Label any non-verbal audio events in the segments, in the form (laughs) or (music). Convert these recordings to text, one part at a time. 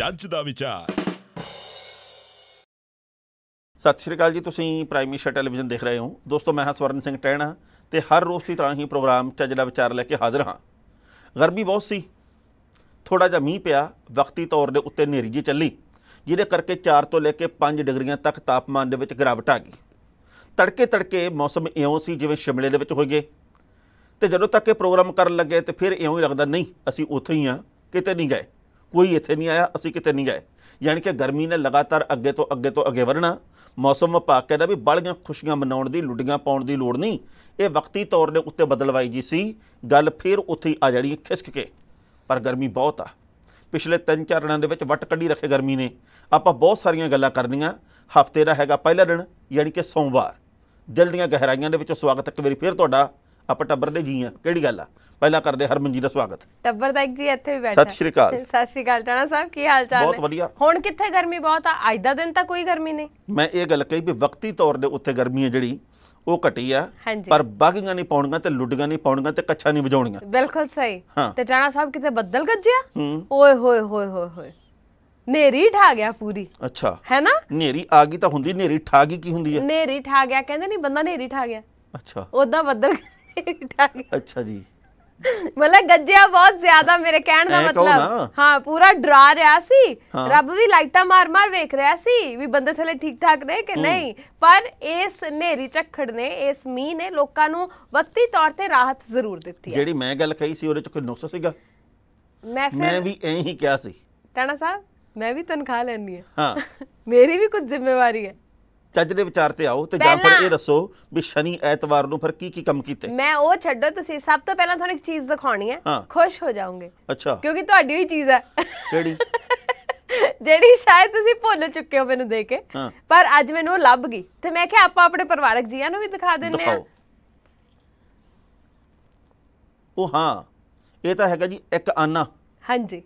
ਜੱਜ ਦਾ ਵਿਚਾਰ। ਸਤਿ ਸ਼੍ਰੀ ਅਕਾਲ ਜੀ, ਤੁਸੀਂ ਪ੍ਰਾਈਮ ਏਸ਼ੀਆ ਟੈਲੀਵਿਜ਼ਨ ਦੇਖ ਰਹੇ ਹੋ। ਦੋਸਤੋ, ਮੈਂ ਹਾਂ ਸਵਰਨ ਸਿੰਘ ਟਹਿਣਾ ਤੇ ਹਰ ਰੋਜ਼ ਦੀ ਤਰ੍ਹਾਂ ਹੀ ਪ੍ਰੋਗਰਾਮ ਚੱਜ ਦਾ ਵਿਚਾਰ ਲੈ ਕੇ ਹਾਜ਼ਰ ਹਾਂ। ਗਰਮੀ ਬਹੁਤ ਸੀ। ਥੋੜਾ ਜਿਹਾ ਮੀਂਹ ਪਿਆ। ਵਕਤੀ ਤੌਰ ਦੇ ਉੱਤੇ ਹਨੇਰੀ ਜੀ ਚੱਲੀ, ਜਿਹਦੇ ਕਰਕੇ 4 ਤੋਂ ਲੈ ਕੇ 5 ਡਿਗਰੀਆਂ ਤੱਕ ਤਾਪਮਾਨ ਦੇ ਵਿੱਚ ਗਿਰਾਵਟ ਆ ਗਈ। ਤੜਕੇ ਤੜਕੇ ਮੌਸਮ ਇਉਂ ਸੀ ਜਿਵੇਂ ਸ਼ਿਮਲੇ ਦੇ ਵਿੱਚ ਹੋਈਏ ਗਏ। ਤੇ ਜਦੋਂ ਤੱਕ ਇਹ ਪ੍ਰੋਗਰਾਮ ਕਰਨ ਲੱਗੇ ਤੇ ਫਿਰ ਇਉਂ ਹੀ ਲੱਗਦਾ, ਨਹੀਂ, ਅਸੀਂ ਉੱਥੇ ਹੀ ਆ ਕਿਤੇ ਨਹੀਂ ਗਏ। ਕੋਈ ਇੱਥੇ ਨਹੀਂ ਆਇਆ, ਅਸੀਂ ਕਿਤੇ ਨਹੀਂ ਗਏ। ਯਾਨੀ ਕਿ ਗਰਮੀ ਨੇ ਲਗਾਤਾਰ ਅੱਗੇ ਤੋਂ ਅੱਗੇ ਤੋਂ ਅੱਗੇ ਵਧਣਾ। ਮੌਸਮ ਵਿਭਾਗ ਕਹਿੰਦਾ ਵੀ ਬੜੀਆਂ ਖੁਸ਼ੀਆਂ ਮਨਾਉਣ ਦੀ, ਲੁੱਡੀਆਂ ਪਾਉਣ ਦੀ ਲੋੜ ਨਹੀਂ। ਇਹ ਵਕਤੀ ਤੌਰ ਦੇ ਉੱਤੇ ਬਦਲਵਾਈ ਜੀ ਸੀ। ਗੱਲ ਫਿਰ ਉੱਥੇ ਆ ਜਾਣੀ ਖਿਸਕ ਕੇ। ਪਰ ਗਰਮੀ ਬਹੁਤ ਆ। ਪਿਛਲੇ 3-4 ਦਿਨਾਂ ਦੇ ਵਿੱਚ ਵੱਟ ਕੱਢੀ ਰੱਖੇ ਗਰਮੀ ਨੇ। ਆਪਾਂ ਬਹੁਤ ਸਾਰੀਆਂ ਗੱਲਾਂ ਕਰਨੀਆਂ। ਹਫ਼ਤੇ ਦਾ ਹੈਗਾ ਪਹਿਲਾ ਦਿਨ, ਯਾਨੀ ਕਿ ਸੋਮਵਾਰ। ਦਿਲ ਦੀਆਂ ਗਹਿਰਾਈਆਂ ਦੇ ਵਿੱਚੋਂ ਸਵਾਗਤ ਇੱਕ ਵਾਰੀ ਫਿਰ ਤੁਹਾਡਾ ਆਪਾਂ ਟੱਬਰ ਦੇ ਜੀ ਆ। ਕਿਹੜੀ ਗੱਲ ਆ? ਪਹਿਲਾਂ ਕਰਦੇ ਹਰਮਨ ਜੀ ਦਾ ਸਵਾਗਤ। ਟੱਬਰ ਦਾ ਇੱਕ ਜੀ ਇੱਥੇ ਵੀ ਬੈਠਾ ਸਤਿ ਸ਼੍ਰੀ ਅਕਾਲ। ਸਤਿ ਸ਼੍ਰੀ ਅਕਾਲ ਟਾਣਾ ਸਾਹਿਬ ਕੀ ਹਾਲ ਚਾਲ ਬਹੁਤ? ਵਧੀਆ। ਹੁਣ ਕਿੱਥੇ ਗਰਮੀ ਬਹੁਤ ਆ? ਅੱਜ ਦਾ ਦਿਨ ਤਾਂ ਕੋਈ ਗਰਮੀ ਨਹੀਂ। ਮੈਂ ਇਹ ਗੱਲ ਕਹੀ ਵੀ ਵਕਤੀ ਤੌਰ ਦੇ ਉੱਤੇ ਗਰਮੀ ਹੈ ਜਿਹੜੀ ਉਹ ਘਟੀ ਆ। ਪਰ ਬਾਗੀਆਂ ਨਹੀਂ ਪਾਉਣੀਆਂ ਤੇ ਲੁੱਡੀਆਂ ਨਹੀਂ ਪਾਉਣੀਆਂ ਤੇ ਕੱਛਾ ਨਹੀਂ ਵਜਾਉਣੀਆਂ। ਬਿਲਕੁਲ ਸਹੀ। ਤੇ ਟਾਣਾ ਸਾਹਿਬ ਕਿਤੇ ਬੱਦਲ ਗੱਜਿਆ? ਓਏ ਹੋਏ ਹੋਏ ਹੋਏ ਹੋਏ। ਨੇਰੀ ਠਾ ਗਿਆ ਪੂਰੀ। ਅੱਛਾ। ਹੈ ਨਾ? ਨੇਰੀ ਆ ਗਈ ਤਾਂ ਹੁੰਦੀ ਨੇਰੀ ਠਾ ਗਈ ਕੀ ਹੁੰਦੀ ਹੈ ਨੇਰੀ ਠਾ ਗਿਆ। ਕਹਿੰਦੇ ਨਹੀਂ ਬੰਦਾ ਨੇਰੀ ਠਾ ਗਿਆ। ਅੱਛਾ। ਉਦਾਂ ਬੱਦਲ ਅੱਛਾ ਜੀ। ਮਤਲਬ ਗੱਜਿਆ ਬਹੁਤ ਜ਼ਿਆਦਾ ਮੇਰੇ ਕਹਿਣ ਦਾ ਐਂ ਕਹੋ ਮਤਲਬ। ਹਾਂ ਪੂਰਾ ਡਰਾ ਰਿਹਾ ਸੀ। ਹਾਂ। ਰੱਬ ਵੀ ਲਾਈਟਾਂ ਮਾਰ-ਮਾਰ ਵੇਖ ਰਿਹਾ ਸੀ ਵੀ ਬੰਦੇ ਥਲੇ ਠੀਕ-ਠਾਕ ਨੇ ਕਿ ਨਹੀਂ। ਪਰ ਇਸ ਨੇਰੀ ਝੱਖੜ ਨੇ ਇਸ ਮੀਂਹ ਨੇ ਲੋਕਾਂ ਨੂੰ ਵਕਤੀ ਤੌਰ ਤੇ ਰਾਹਤ ਜ਼ਰੂਰ ਦਿੱਤੀ ਹੈ। ਜਿਹੜੀ ਮੈਂ ਗੱਲ ਕਹੀ ਸੀ ਉਹਦੇ ਚ ਕੋਈ ਨੁਕਸ ਸੀਗਾ? ਮੈਂ ਮੈਂ ਫਿਰ ਵੀ ਐਂ ਹੀ ਕਿਹਾ ਸੀ। ਟਾਣਾ ਸਾਹਿਬ ਮੈਂ ਵੀ ਤਨਖਾਹ ਲੈਣੀ ਹੈ। ਹਾਂ। (laughs) ਮੇਰੀ ਵੀ ਕੁਝ ਜ਼ਿੰਮੇਵਾਰੀ ਹੈ। ਚੱਜ ਦੇ ਵਿਚਾਰ ਤੇ ਆਓ ਤੇ ਜਾਂ ਫਿਰ ਇਹ ਦੱਸੋ ਵੀ ਸ਼ਨੀ ਐਤਵਾਰ ਨੂੰ ਫਿਰ ਕੀ ਕੀ ਕੰਮ ਕੀਤੇ? ਮੈਂ ਉਹ ਛੱਡੋ ਤੁਸੀਂ ਸਭ ਤੋਂ ਪਹਿਲਾਂ ਤੁਹਾਨੂੰ ਇੱਕ ਚੀਜ਼ ਦਿਖਾਉਣੀ ਹੈ। ਖੁਸ਼ ਹੋ ਜਾਓਗੇ। ਅੱਛਾ। ਕਿਉਂਕਿ ਤੁਹਾਡੀ ਹੀ ਚੀਜ਼ ਹੈ। ਕਿਹੜੀ? (laughs) ਜਿਹੜੀ ਸ਼ਾਇਦ ਤੁਸੀਂ ਭੁੱਲ ਚੁੱਕੇ ਹੋ ਮੈਨੂੰ ਦੇਖ ਕੇ। ਪਰ ਅੱਜ ਮੈਨੂੰ ਉਹ ਲੱਭ ਗਈ। ਤੇ ਮੈਂ ਕਿਹਾ ਆਪਾਂ ਆਪਣੇ ਪਰਿਵਾਰਕ ਜੀਆਂ ਨੂੰ ਵੀ ਦਿਖਾ ਦਿੰਨੇ ਆ ਉਹ ਹਾਂ ਇਹ ਤਾਂ ਹੈਗਾ ਜੀ ਇੱਕ ਆਨਾ। ਹਾਂਜੀ।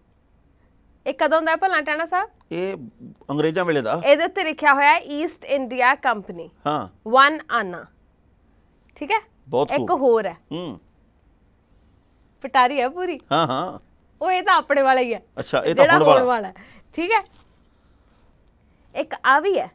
ਇਹ ਕਦੋਂ ਦਾ ਭਲਾ ਟਾਣਾ ਸਾਹਿਬ? ਇਹ ਅੰਗਰੇਜ਼ਾਂ ਵੇਲੇ ਦਾ। ਇਹਦੇ ਉੱਤੇ ਲਿਖਿਆ ਹੋਇਆ ਹੈ ਈਸਟ ਇੰਡੀਆ ਕੰਪਨੀ ਹਾਂ। ਵਨ ਆਨਾ ਠੀਕ ਹੈ? ਬਹੁਤ ਇੱਕ ਹੋਰ ਹੈ। ਹੂੰ। ਪਟਾਰੀ ਹੈ ਪੂਰੀ। ਹਾਂ ਹਾਂ। ਉਹ ਇਹ ਤਾਂ ਆਪਣੇ ਵਾਲਾ ਹੀ ਹੈ। ਅੱਛਾ ਇਹ ਤਾਂ ਹੁਣ ਵਾਲਾ। ਵਾਲਾ ਹੈ। ਠੀਕ ਹੈ? ਇੱਕ ਆ ਵੀ ਹੈ।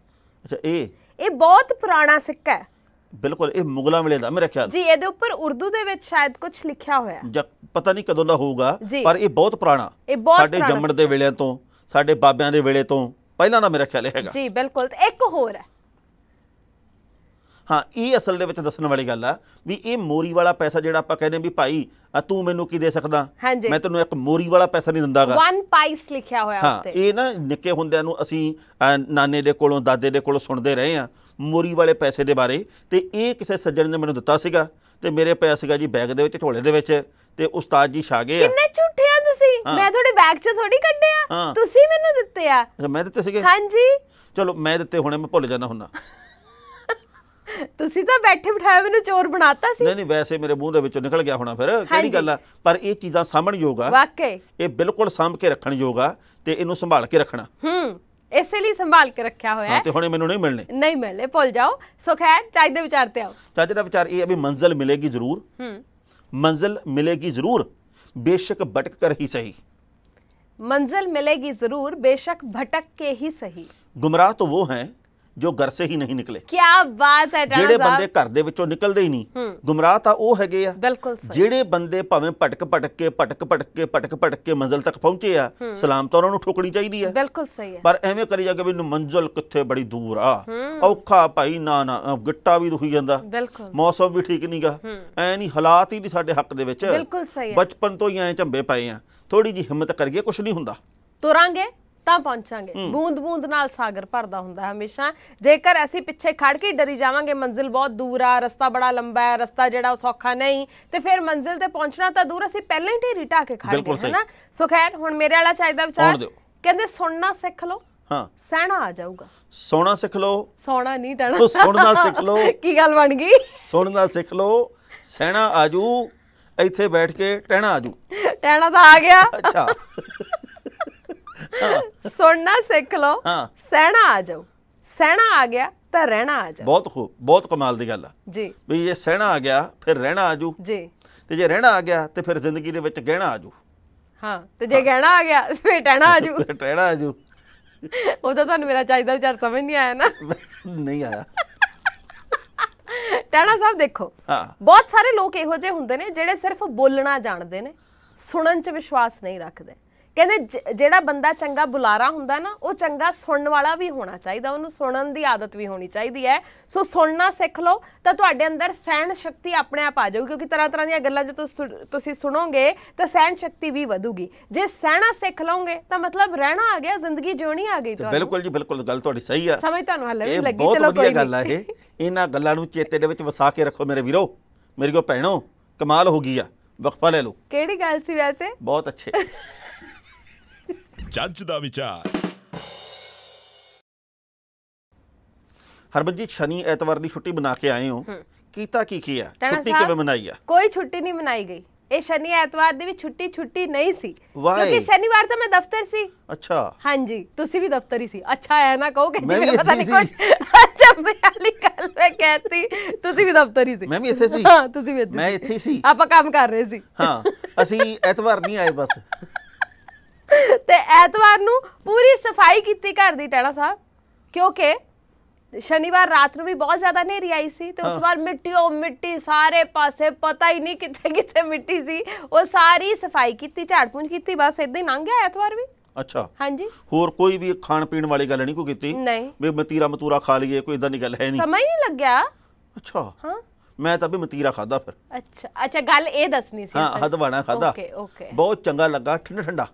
ਅੱਛਾ ਇਹ? ਇਹ ਬਹੁਤ ਪੁਰਾਣਾ ਸਿੱਕਾ ਹੈ। ਬਿਲਕੁਲ ਇਹ ਮੁਗਲਾਂ ਵੇਲੇ ਦਾ ਮੇਰੇ ਖਿਆਲ। ਜੀ ਇਹਦੇ ਉੱਪਰ ਉਰਦੂ ਦੇ ਵਿੱਚ ਸ਼ਾਇਦ ਕੁਝ ਲਿਖਿਆ ਹੋਇਆ ਹੈ। ਜਾਂ ਪਤਾ ਨਹੀਂ ਕਦੋਂ ਦਾ ਹੋਊਗਾ। ਪਰ ਇਹ ਬਹੁਤ ਪੁਰਾਣਾ। ਸਾਡੇ ਜੰਮਣ ਦੇ ਵੇਲੇ ਤੋਂ ਸਾਡੇ ਬਾਬਿਆਂ ਦੇ ਵੇਲੇ ਤੋਂ ਪਹਿਲਾਂ ਦਾ ਮੇਰਾ ਖਿਆਲ ਹੈਗਾ। ਜੀ ਬਿਲਕੁਲ। ਇੱਕ ਹੋਰ ਹੈ। ਹਾਂ ਇਹ ਅਸਲ ਦੇ ਵਿੱਚ ਦੱਸਣ ਵਾਲੀ ਗੱਲ ਆ ਵੀ ਇਹ ਮੋਰੀ ਵਾਲਾ ਪੈਸਾ ਜਿਹੜਾ ਆਪਾਂ ਕਹਿੰਦੇ ਵੀ ਭਾਈ ਆ ਤੂੰ ਮੈਨੂੰ ਕੀ ਦੇ ਸਕਦਾ। ਮੈਂ ਤੈਨੂੰ ਇੱਕ ਮੋਰੀ ਵਾਲਾ ਪੈਸਾ ਨਹੀਂ ਦਿੰਦਾਗਾ। ਵਨ ਪਾਈਸ ਲਿਖਿਆ ਹੋਇਆ ਹਾਂ ਉੱਤੇ। ਇਹ ਨਾ ਨਿੱਕੇ ਹੁੰਦਿਆਂ ਨੂੰ ਅਸੀਂ ਨਾਨੇ ਦੇ ਕੋਲੋਂ ਦਾਦੇ ਦੇ ਕੋਲੋਂ ਸੁਣਦੇ ਰਹੇ ਆ ਮੋਰੀ ਵਾਲੇ ਪੈਸੇ ਦੇ ਬਾਰੇ। ਤੇ ਇਹ ਕਿਸੇ ਸੱਜਣ ਨੇ ਮੈਨੂੰ ਦਿੱਤਾ ਸੀਗਾ ਤੇ ਮੇਰੇ ਪਿਆ ਸੀਗਾ ਜੀ ਬੈਗ ਦੇ ਵਿੱਚ ਝੋਲੇ ਦੇ ਵਿੱਚ ਤੇ ਉਸਤਾਦ ਜੀ ਛਾ ਗਏ ਆ। ਕਿੰਨੇ ਝੂਠੇ ਆ ਤੁਸੀਂ। ਮੈਂ ਤੁਹਾਡੇ ਬੈਗ 'ਚ ਥੋੜੀ ਕੱਢਿਆ। ਤੁਸੀਂ ਮੈਨੂੰ ਦਿੱਤੇ ਆ। ਮੈਂ ਦਿੱਤੇ ਸੀਗੇ? ਹਾਂਜੀ। ਚਲੋ ਮੈਂ ਦਿੱਤੇ ਹੋਣੇ ਮੈਂ ਭੁੱਲ ਜਾਣਾ ਹੁੰਨਾ ਤੁਸੀਂ ਤਾਂ ਬੈਠੇ ਬਿਠਾਏ ਮੈਨੂੰ ਚੋਰ ਬਣਾਤਾ ਸੀ ਨਹੀਂ ਨਹੀਂ ਵੈਸੇ ਮੇਰੇ ਮੂੰਹ ਦੇ ਵਿੱਚੋਂ ਨਿਕਲ ਗਿਆ ਹੋਣਾ ਫਿਰ ਹਾਂਜੀ। ਕਿਹੜੀ ਗੱਲ ਆ ਪਰ ਇਹ ਚੀਜ਼ਾਂ ਸਾਂਭਣ ਯੋਗ ਆ ਵਾਕਈ ਇਹ ਬਿਲਕੁਲ ਸਾਂਭ ਕੇ ਰੱਖਣ ਯੋਗ ਆ ਤੇ ਇਹਨੂੰ ਸੰਭਾਲ ਕੇ ਰੱਖਣਾ ਹੂੰ ਇਸੇ ਲਈ ਸੰਭਾਲ ਕੇ ਰੱਖਿਆ ਹੋਇਆ ਹਾਂ ਹੈ ਤੇ ਹੁਣੇ ਮੈਨੂੰ ਨਹੀਂ ਮਿਲਣੇ ਨਹੀਂ ਮਿਲੇ ਭੁੱਲ ਜਾਓ ਸੋ ਖੈਰ ਚਾਹ ਦੇ ਵਿਚਾਰ ਤੇ ਆਓ ਚੱਜ ਦਾ ਵਿਚਾਰ ਇਹ ਹੈ ਵੀ ਮੰਜ਼ਲ ਮਿਲੇਗੀ ਜ਼ਰੂਰ ਹੂੰ ਮੰਜ਼ਿਲ ਮਿਲੇਗੀ ਜ਼ਰੂਰ ਬੇਸ਼ੱਕ ਭਟਕ ਕਰ ਹੀ ਸਹੀ मंजिल मिलेगी जरूर बेशक भटक के ही सही ਗੁੰਮਰਾਹ ਤਾਂ ਉਹ ਹੈ ਜੋ ਘਰ ਸੇ ਹੀ ਨਹੀਂ ਨਿਕਲੇ। ਕੀ ਬਾਤ ਹੈ ਜਿਹੜੇ ਬੰਦੇ ਘਰ ਦੇ ਵਿੱਚੋਂ ਨਿਕਲਦੇ ਹੀ ਨਹੀਂ ਗੁੰਮਰਾਹ ਤਾਂ ਉਹ ਹੈਗੇ ਆ। ਜਿਹੜੇ ਬੰਦੇ ਭਾਵੇਂ ਭਟਕ ਭਟਕ ਕੇ ਭਟਕ ਭਟਕ ਕੇ ਭਟਕ ਭਟਕ ਕੇ ਮੰਜ਼ਲ ਤੱਕ ਪਹੁੰਚੇ ਆ ਸਲਾਮ ਤਾਂ ਉਹਨਾਂ ਨੂੰ ਠੋਕਣੀ ਚਾਹੀਦੀ ਹੈ ਬਿਲਕੁਲ ਸਹੀ ਹੈ। ਪਰ ਐਵੇਂ ਕਰੀ ਜਾ ਕੇ ਮੈਨੂੰ ਮੰਜ਼ਲ ਕਿੱਥੇ ਬੜੀ ਦੂਰ ਆ। ਔਖਾ ਭਾਈ ਨਾ ਨਾ ਗਿੱਟਾ ਵੀ ਦੁਖੀ ਜਾਂਦਾ। ਬਿਲਕੁਲ। ਮੌਸਮ ਵੀ ਠੀਕ ਨਹੀਂਗਾ ਐ ਨਹੀਂ ਹਾਲਾਤ ਹੀ ਨਹੀਂ ਸਾਡੇ ਹੱਕ ਦੇ ਵਿੱਚ। ਬਿਲਕੁਲ ਸਹੀ ਹੈ। ਬਚਪਨ ਤੋਂ ਹੀ ਐ ਝੰਬੇ ਪਏ ਆ। ਥੋੜੀ ਜੀ ਹਿੰਮਤ ਕਰੀਏ ਕੁਝ ਨਹੀਂ ਹੁੰਦਾ। ਤੁਰਾਂਗੇ। ਤਾਂ ਪਹੁੰਚਾਂਗੇ। ਬੂੰਦ ਬੂੰਦ ਨਾਲ ਸਾਗਰ ਭਰਦਾ ਹੁੰਦਾ ਹੈ ਹਮੇਸ਼ਾ। ਜੇਕਰ ਅਸੀਂ ਪਿੱਛੇ ਖੜ ਕੇ ਡਰੀ ਜਾਵਾਂਗੇ ਮੰਜ਼ਿਲ ਬਹੁਤ ਦੂਰ ਆ ਰਸਤਾ ਬੜਾ ਲੰਬਾ ਹੈ ਰਸਤਾ ਜਿਹੜਾ ਉਹ ਸੌਖਾ ਨਹੀਂ ਤੇ ਫਿਰ ਮੰਜ਼ਿਲ ਤੇ ਪਹੁੰਚਣਾ ਤਾਂ ਦੂਰ ਅਸੀਂ ਪਹਿਲਾਂ ਹੀ ਢੇਰੀ ਢਾ ਕੇ ਖੜ ਗਏ ਸਹੀ। ਹੈ ਨਾ ਸੋ ਖੈਰ ਹੁਣ ਮੇਰੇ ਵਾਲਾ ਚਾਹੀਦਾ ਵਿਚਾਰ। ਕਹਿੰਦੇ ਸੁਣਨਾ ਸਿੱਖ ਲਓ ਹਾਂ। ਸਹਿਣਾ ਆ ਜਾਊਗਾ। ਸੋਣਾ ਸਿੱਖ ਲਓ। ਸੌਣਾ ਨਹੀਂ ਟਣਾ। ਸੁਣਨਾ ਸਿੱਖ ਲਓ। (laughs) ਕੀ ਗੱਲ ਬਣ ਗਈ? ਸੁਣਨਾ ਸਿੱਖ ਲਓ ਸਹਿਣਾ ਆਜੂ ਇੱਥੇ ਬੈਠ ਕੇ ਟਹਿਣਾ ਆਜੂ ਟਹਿਣਾ ਤਾਂ ਆ ਗਿਆ। ਅੱਛਾ। (laughs) ਸੁਣਨਾ ਸਿੱਖ ਲਓ ਹਾਂ। ਸਹਿਣਾ ਆ ਜਾਓ। ਸਹਿਣਾ ਆ ਗਿਆ ਤਾਂ ਰਹਿਣਾ ਆ ਜਾਓ। ਬਹੁਤ ਖੂਬ ਬਹੁਤ ਕਮਾਲ ਦੀ ਗੱਲ ਆ। ਜੀ। ਵੀ ਜੇ ਸਹਿਣਾ ਆ ਗਿਆ ਫਿਰ ਰਹਿਣਾ ਆਜੂ ਜੀ। ਤੇ ਜੇ ਰਹਿਣਾ ਆ ਗਿਆ ਤੇ ਫਿਰ ਜ਼ਿੰਦਗੀ ਦੇ ਵਿੱਚ ਗਹਿਣਾ ਆਜੂ ਹਾਂ ਤੇ ਜੇ ਗਹਿਣਾ ਆ ਗਿਆ ਫੇਰ ਟਹਿਣਾ ਆ ਜੂ ਟਹਿਣਾ ਆਜੂ ਉਹ ਤਾਂ ਤੁਹਾਨੂੰ ਮੇਰਾ ਚਾਹੀਦਾ ਵਿਚਾਰ ਸਮਝ ਨਹੀਂ ਆਇਆ ਨਾ। ਨਹੀਂ ਆਇਆ। ਟਹਿਣਾ ਸਾਹਿਬ ਦੇਖੋ ਹਾਂ। ਬਹੁਤ ਸਾਰੇ ਲੋਕ ਇਹੋ ਜਿਹੇ ਹੁੰਦੇ ਨੇ ਜਿਹੜੇ ਸਿਰਫ ਬੋਲਣਾ ਜਾਣਦੇ ਨੇ ਸੁਣਨ 'ਚ ਵਿਸ਼ਵਾਸ ਨਹੀਂ ਰੱਖਦੇ। ਕਹਿੰਦੇ ਜਿਹੜਾ ਬੰਦਾ ਚੰਗਾ ਬੁਲਾਰਾ ਹੁੰਦਾ ਨਾ ਉਹ ਚੰਗਾ ਸੁਣਨ ਵਾਲਾ ਵੀ ਹੋਣਾ ਚਾਹੀਦਾ ਉਹਨੂੰ ਸੁਣਨ ਦੀ ਆਦਤ ਵੀ ਹੋਣੀ ਚਾਹੀਦੀ ਹੈ। ਸੋ ਸੁਣਨਾ ਸਿੱਖ ਲਓ ਤਾਂ ਤੁਹਾਡੇ ਅੰਦਰ ਸਹਿਣ ਸ਼ਕਤੀ ਆਪਣੇ ਆਪ ਆ ਜਾਊਗੀ ਕਿਉਂਕਿ ਤਰ੍ਹਾਂ ਤਰ੍ਹਾਂ ਦੀਆਂ ਗੱਲਾਂ ਜੇ ਤੁਸੀਂ ਸੁਣ- ਤੁਸੀਂ ਸੁਣੋਗੇ ਤਾਂ ਸਹਿਣ ਸ਼ਕਤੀ ਵੀ ਵਧੂਗੀ। ਜੇ ਸਹਿਣਾ ਸਿੱਖ ਲਓਗੇ ਤਾਂ ਮਤਲਬ ਰਹਿਣਾ ਆ ਗਿਆ ਜ਼ਿੰਦਗੀ ਜਿਉਣੀ ਆ ਗਈ ਤੁਹਾਨੂੰ। ਬਿਲਕੁਲ ਜੀ ਬਿਲਕੁਲ ਗੱਲ ਤੁਹਾਡੀ ਸਹੀ ਆ। ਸਮਝ ਤੁਹਾਨੂੰ ਹੱਲੇ ਵੀ ਲੱਗੀ? ਚਲੋ ਕੋਈ ਗੱਲ ਆ ਇਹ। ਇਹਨਾਂ ਗੱਲਾਂ ਨੂੰ ਚੇਤੇ ਦੇ ਵਿੱਚ ਵਸਾ ਕੇ ਰੱਖੋ ਮੇਰੇ ਵੀਰੋ। ਮੇਰੀ ਕੋ ਭੈਣੋ ਕਮਾਲ ਹੋ ਗਈ ਆ। ਵਕਫਾ ਲੈ ਲਓ। ਕਿਹੜੀ ਗੱਲ ਸੀ ਵੈਸੇ? ਬਹੁਤ ਅੱਛੇ। ਜੱਜ ਦਾ ਵਿਚਾਰ। ਹਰਬਜੀਤ ਸ਼ਨੀ ਐਤਵਾਰ ਦੀ ਛੁੱਟੀ ਬਣਾ ਕੇ ਆਏ ਹੋ। ਕੀਤਾ ਕੀ ਕੀ ਆ? ਟੈਣਾ ਛੁੱਟੀ ਕਿਵੇਂ ਮਨਾਈ ਆ? ਕੋਈ ਛੁੱਟੀ ਨਹੀਂ ਮਨਾਈ ਗਈ। ਇਹ ਸ਼ਨੀ ਐਤਵਾਰ ਦੀ ਵੀ ਛੁੱਟੀ ਛੁੱਟੀ ਨਹੀਂ ਸੀ? ਕਿਉਂਕਿ ਸ਼ਨੀਵਾਰ ਤਾਂ ਮੈਂ ਦਫ਼ਤਰ ਸੀ। ਅੱਛਾ। ਹਾਂਜੀ ਤੁਸੀਂ ਵੀ ਦਫ਼ਤਰ ਹੀ ਸੀ। ਅੱਛਾ ਐ ਨਾ ਕਹੋ ਕਿ ਮੈਂ ਜਿਵੇਂ ਵੀ ਪਤਾ ਨਹੀਂ ਕੁਝ ਅੱਛਾ ਮੈਂ ਵਾਲੀ ਗੱਲ ਮੈਂ ਕਹਿਤੀ। ਤੁਸੀਂ ਵੀ ਦਫ਼ਤਰ ਹੀ ਸੀ। ਮੈਂ ਵੀ ਇੱਥੇ ਸੀ। ਹਾਂ ਤੁਸੀਂ ਵੀ ਇੱਥੇ ਮੈਂ। ਇੱਥੇ ਹੀ ਸੀ। ਆਪਾਂ ਕੰਮ ਕਰ ਰਹੇ ਸੀ। ਹਾਂ ਅਸੀਂ ਐਤਵਾਰ ਨਹੀਂ ਆਏ ਬਸ। ਤੇ ਐਤਵਾਰ ਨੂੰ ਪੂਰੀ ਸਫ਼ਾਈ ਕੀਤੀ ਘਰ ਦੀ ਟੈਣਾ ਸਾਹਿਬ ਕਿਉਂਕਿ ਸ਼ਨੀਵਾਰ ਰਾਤ ਨੂੰ ਵੀ ਬਹੁਤ ਜ਼ਿਆਦਾ ਹਨੇਰੀ ਆਈ ਸੀ ਤੇ ਉਸ ਵਾਰ ਮਿੱਟੀ ਉਹ ਮਿੱਟੀ ਸਾਰੇ ਪਾਸੇ ਪਤਾ ਹੀ ਨਹੀਂ ਕਿੱਥੇ ਕਿੱਥੇ ਮਿੱਟੀ ਸੀ। ਉਹ ਸਾਰੀ ਸਫ਼ਾਈ ਕੀਤੀ ਝਾੜ ਪੂੰਝ ਕੀਤੀ ਬਸ ਇਦਾਂ ਹੀ ਲੰਘ ਗਿਆ ਐਤਵਾਰ ਵੀ। ਅੱਛਾ। ਹਾਂਜੀ। ਹੋਰ ਕੋਈ ਵੀ ਖਾਣ ਪੀਣ ਵਾਲੀ ਗੱਲ ਨਹੀਂ ਕੋਈ ਕੀਤੀ? ਨਹੀਂ। ਵੀ ਮਤੀਰਾ ਮਤੂਰਾ ਖਾ ਲਈਏ ਕੋਈ ਇਦਾਂ ਦੀ ਗੱਲ ਹੈ ਨਹੀਂ? ਸਮਾਂ ਹੀ ਨਹੀਂ ਲੱਗਿਆ। ਅੱਛਾ। ਹਾਂ। ਮੈਂ ਤਾਂ ਵੀ ਮਤੀਰਾ ਖਾਦਾ ਫਿਰ। ਅੱਛਾ। ਅੱਛਾ ਗੱਲ ਇਹ ਦੱਸਣੀ ਸੀ ਹਾਂ। ਹਦਵਾਣਾ ਖਾਦਾ ਓਕੇ ਓਕੇ। ਬਹੁਤ ਚੰਗਾ ਲੱਗਾ ਠੰਡਾ ਠੰਡਾ।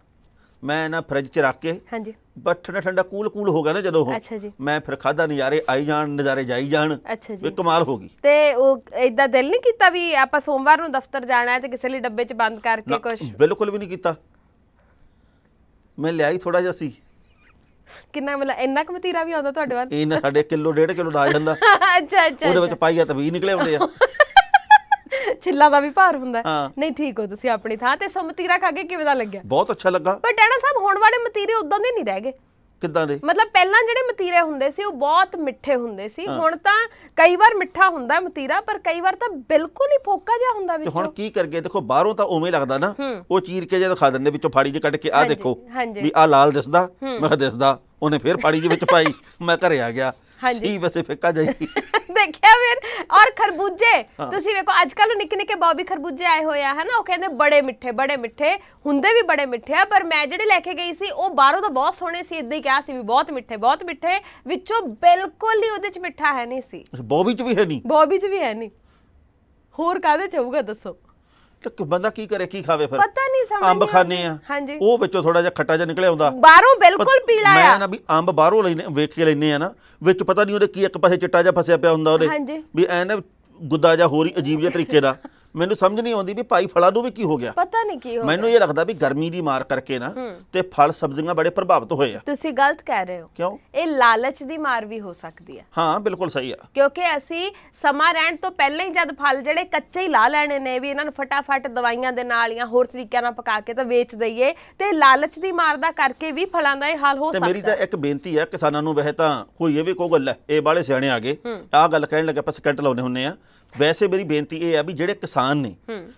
ਮੈਂ ਨਾ ਫ੍ਰਿਜ 'ਚ ਰੱਖ ਕੇ ਹਾਂਜੀ। ਬਸ ਠੰਡਾ ਠੰਡਾ ਕੂਲ ਕੂਲ ਹੋ ਗਿਆ ਨਾ ਜਦੋਂ ਉਹ। ਅੱਛਾ ਜੀ। ਮੈਂ ਫਿਰ ਖਾਦਾ ਨਜ਼ਾਰੇ ਆਈ ਜਾਣ ਨਜ਼ਾਰੇ ਜਾਈ ਜਾਣ। ਅੱਛਾ ਵੀ ਕਮਾਲ ਹੋ ਗਈ। ਤੇ ਉਹ ਇਦਾਂ ਦਿਲ ਨਹੀਂ ਕੀਤਾ ਵੀ ਆਪਾਂ ਸੋਮਵਾਰ ਨੂੰ ਦਫ਼ਤਰ ਜਾਣਾ ਹੈ ਤੇ ਕਿਸੇ ਲਈ ਡੱਬੇ 'ਚ ਬੰਦ ਕਰਕੇ ਕੁਝ ਬਿਲਕੁਲ ਵੀ ਨਹੀਂ ਕੀਤਾ। ਮੈਂ ਲਿਆਈ ਥੋੜਾ ਜਿਹਾ ਸੀ। ਕਿੰਨਾ ਮਤਲਬ ਇੰਨਾ ਕੁ ਮਤੀਰਾ ਵੀ ਆਉਂਦਾ ਤੁਹਾਡੇ ਵੱਲ? ਇਹ ਨਾ ਸਾਡੇ ਕਿਲੋ ਡੇਢ ਕਿਲੋ ਦਾ ਆ ਜਾਂਦਾ। (laughs) ਅੱਛਾ ਅੱਛਾ ਉਹਦੇ ਵਿੱਚ ਪਾਈਆ ਤਾਂ ਵੀ ਨਿਕਲੇ ਆਉਂਦੇ ਆ। (laughs) ਛਿੱਲਾ ਦਾ ਵੀ ਭਾਰ ਹੁੰਦਾ ਹੈ। ਹਾਂ। ਨਹੀਂ ਠੀਕ ਹੋ ਤੁਸੀਂ ਆਪਣੀ ਥਾਂ ਤੇ ਸੋ ਮਤੀਰਾ ਖਾ ਕੇ ਕਿਵੇਂ ਦਾ ਲੱਗਿਆ? ਬਹੁਤ ਅੱਛਾ ਲੱਗਾ। ਪਰ ਟੈਣਾ ਸਾਹਿਬ ਹੁਣ ਵਾਲੇ ਮਤੀਰੇ ਉਦਾਂ ਦੇ ਨਹੀਂ ਰਹਿ ਗਏ। ਕਿੱਦਾਂ ਦੇ? ਮਤਲਬ ਪਹਿਲਾਂ ਜਿਹੜੇ ਮਤੀਰੇ ਹੁੰਦੇ ਸੀ ਉਹ ਬਹੁਤ ਮਿੱਠੇ ਹੁੰਦੇ ਸੀ। ਹੁਣ ਤਾਂ ਕਈ ਵਾਰ ਮਿੱਠਾ ਹੁੰਦਾ ਹੈ ਮਤੀਰਾ ਪਰ ਕਈ ਵਾਰ ਤਾਂ ਬਿਲਕੁਲ ਹੀ ਫੋਕਾ ਜਿਹਾ ਹੁੰਦਾ ਤੇ ਵਿੱਚ। ਹੁਣ ਕੀ ਕਰਗੇ ਦੇਖੋ ਬਾਹਰੋਂ ਤਾਂ ਉਵੇਂ ਲੱਗਦਾ ਨਾ। ਉਹ ਚੀਰ ਕੇ ਜੇ ਦਿਖਾ ਦਿੰਦੇ ਵਿੱਚੋਂ ਫਾੜੀ ਜੇ ਕੱਢ ਕੇ ਆਹ ਦੇਖੋ ਹਾਂਜੀ। ਵੀ ਆਹ ਲਾਲ ਦਿਸਦਾ। ਮੈਂ ਕਿਹਾ ਦਿਸਦਾ। ਉਹਨੇ ਫੇਰ ਫਾੜੀ ਜੀ ਵਿੱਚ ਪਾਈ। ਮੈਂ ਘਰੇ ਆ ਗਿਆ। ਸੀ ਵੈਸੇ ਫਿੱਕਾ ਜਾਈ। (laughs) ਦੇਖਿਆ ਫਿਰ ਔਰ ਖਰਬੂਜੇ। ਤੁਸੀਂ ਵੇਖੋ ਅੱਜ ਕੱਲ ਨਿੱਕੇ ਨਿੱਕੇ ਬੌਬੀ ਖਰਬੂਜੇ ਆਏ ਹੋਏ ਆ ਹਨਾ? ਉਹ ਕਹਿੰਦੇ ਬੜੇ ਮਿੱਠੇ ਬੜੇ ਮਿੱਠੇ ਹੁੰਦੇ ਵੀ ਬੜੇ ਮਿੱਠੇ ਆ ਪਰ ਮੈਂ ਜਿਹੜੇ ਲੈ ਕੇ ਗਈ ਸੀ ਉਹ ਬਾਹਰੋਂ ਤਾਂ ਬਹੁਤ ਸੋਹਣੇ ਸੀ ਇਦਾਂ ਹੀ ਕਿਹਾ ਸੀ ਵੀ ਬਹੁਤ ਮਿੱਠੇ ਬਹੁਤ ਮਿੱਠੇ ਵਿੱਚੋਂ ਬਿਲਕੁਲ ਹੀ ਉਹਦੇ ਚ ਮਿੱਠਾ ਹੈ ਨਹੀਂ ਸੀ। ਬੋਬੀ ਚ ਵੀ ਹੈ ਨਹੀਂ? ਬੌਬੀ ਚ ਵੀ ਹੈ ਨਹੀਂ। ਹੋਰ ਕਾਹਦੇ ਚ ਹੋਊਗਾ ਦੱਸੋ? ਤੇ ਬੰਦਾ ਕੀ ਕਰੇ ਕੀ ਖਾਵੇ ਫਿਰ? ਪਤਾ ਨਹੀਂ ਸਮਝ ਅੰਬ ਖਾਣੇ ਆ। ਉਹ ਵਿੱਚੋਂ ਥੋੜਾ ਜਿਹਾ ਖੱਟਾ ਜਿਹਾ ਨਿਕਲਿਆ ਹੁੰਦਾ। ਬਾਹਰੋਂ ਬਿਲਕੁਲ ਪੀਲਾ ਮੈਂ ਆ। ਨਾ ਵੀ ਅੰਬ ਬਾਹਰੋਂ ਲੈਨੇ ਵੇਖ ਕੇ ਲੈਨੇ ਆ ਨਾ ਵਿੱਚ ਪਤਾ ਨਹੀਂ ਉਹਦੇ ਕੀ ਇੱਕ ਪਾਸੇ ਚਿੱਟਾ ਜਿਹਾ ਫਸਿਆ ਪਿਆ ਹੁੰਦਾ ਉਹਦੇ। ਵੀ ਐ ਨਾ ਗੁੱਦਾ ਜਿਹਾ ਹੋਰ ਹੀ ਅਜੀਬ ਜਿਹਾ ਤਰੀਕੇ ਦਾ। ਮੈਨੂੰ ਸਮਝ ਨਹੀਂ ਆਉਂਦੀ ਵੀ ਭਾਈ ਫਲਾਂ ਨੂੰ ਵੀ ਕੀ ਹੋ ਗਿਆ। ਪਤਾ ਨਹੀਂ ਕੀ ਹੋ ਮੈਨੂੰ ਇਹ ਲੱਗਦਾ ਵੀ ਗਰਮੀ ਦੀ ਮਾਰ ਕਰਕੇ ਨਾ ਤੇ ਫਲ ਸਬਜ਼ੀਆਂ ਬੜੇ ਪ੍ਰਭਾਵਿਤ ਹੋਏ ਆ। ਤੁਸੀਂ ਗਲਤ ਕਹਿ ਰਹੇ ਹੋ। ਕਿਉਂ? ਇਹ ਲਾਲਚ ਦੀ ਮਾਰ ਵੀ ਹੋ ਸਕਦੀ ਹੈ। ਹਾਂ ਬਿਲਕੁਲ ਸਹੀ ਆ। ਕਿਉਂਕਿ ਅਸੀਂ ਸਮਾਂ ਰਹਿਣ ਤੋਂ ਪਹਿਲਾਂ ਹੀ ਜਦ ਫਲ ਜਿਹੜੇ ਕੱਚੇ ਹੀ ਲਾ ਲੈਣੇ ਨੇ ਵੀ ਇਹਨਾਂ ਨੂੰ ਫਟਾਫਟ ਦਵਾਈਆਂ ਦੇ ਨਾਲ ਜਾਂ ਹੋਰ ਤਰੀਕਿਆਂ ਨਾਲ ਪਕਾ ਕੇ ਤਾਂ ਵੇਚ ਦਈਏ ਤੇ ਲਾਲਚ ਦੀ ਮਾਰ ਦਾ ਕਰਕੇ ਵੀ ਫਲਾਂ ਦਾ ਇਹ ਹਾਲ ਹੋ ਤੇ ਸਕਦਾ ਮੇਰੀ ਤਾਂ ਇੱਕ ਬੇਨਤੀ ਹੈ ਕਿਸਾਨਾਂ ਨੂੰ ਵੈਸੇ ਤਾਂ ਕੋਈ ਇਹ ਵੀ ਕੋ ਗੱਲ ਹੈ ਇਹ ਬਾਲੇ ਸਿਆਣੇ ਆ ਗਏ। ਆਹ ਗੱਲ ਕਹਿਣ ਲੱਗੇ ਆਪਾਂ ਸਕਿੰਟ ਲਾਉਨੇ ਹੁੰਨੇ ਆ। ਵੈਸੇ ਮੇਰੀ ਬੇਨਤੀ ਇਹ ਆ ਵੀ ਜਿਹੜੇ ਕਿਸਾਨ ਨੇ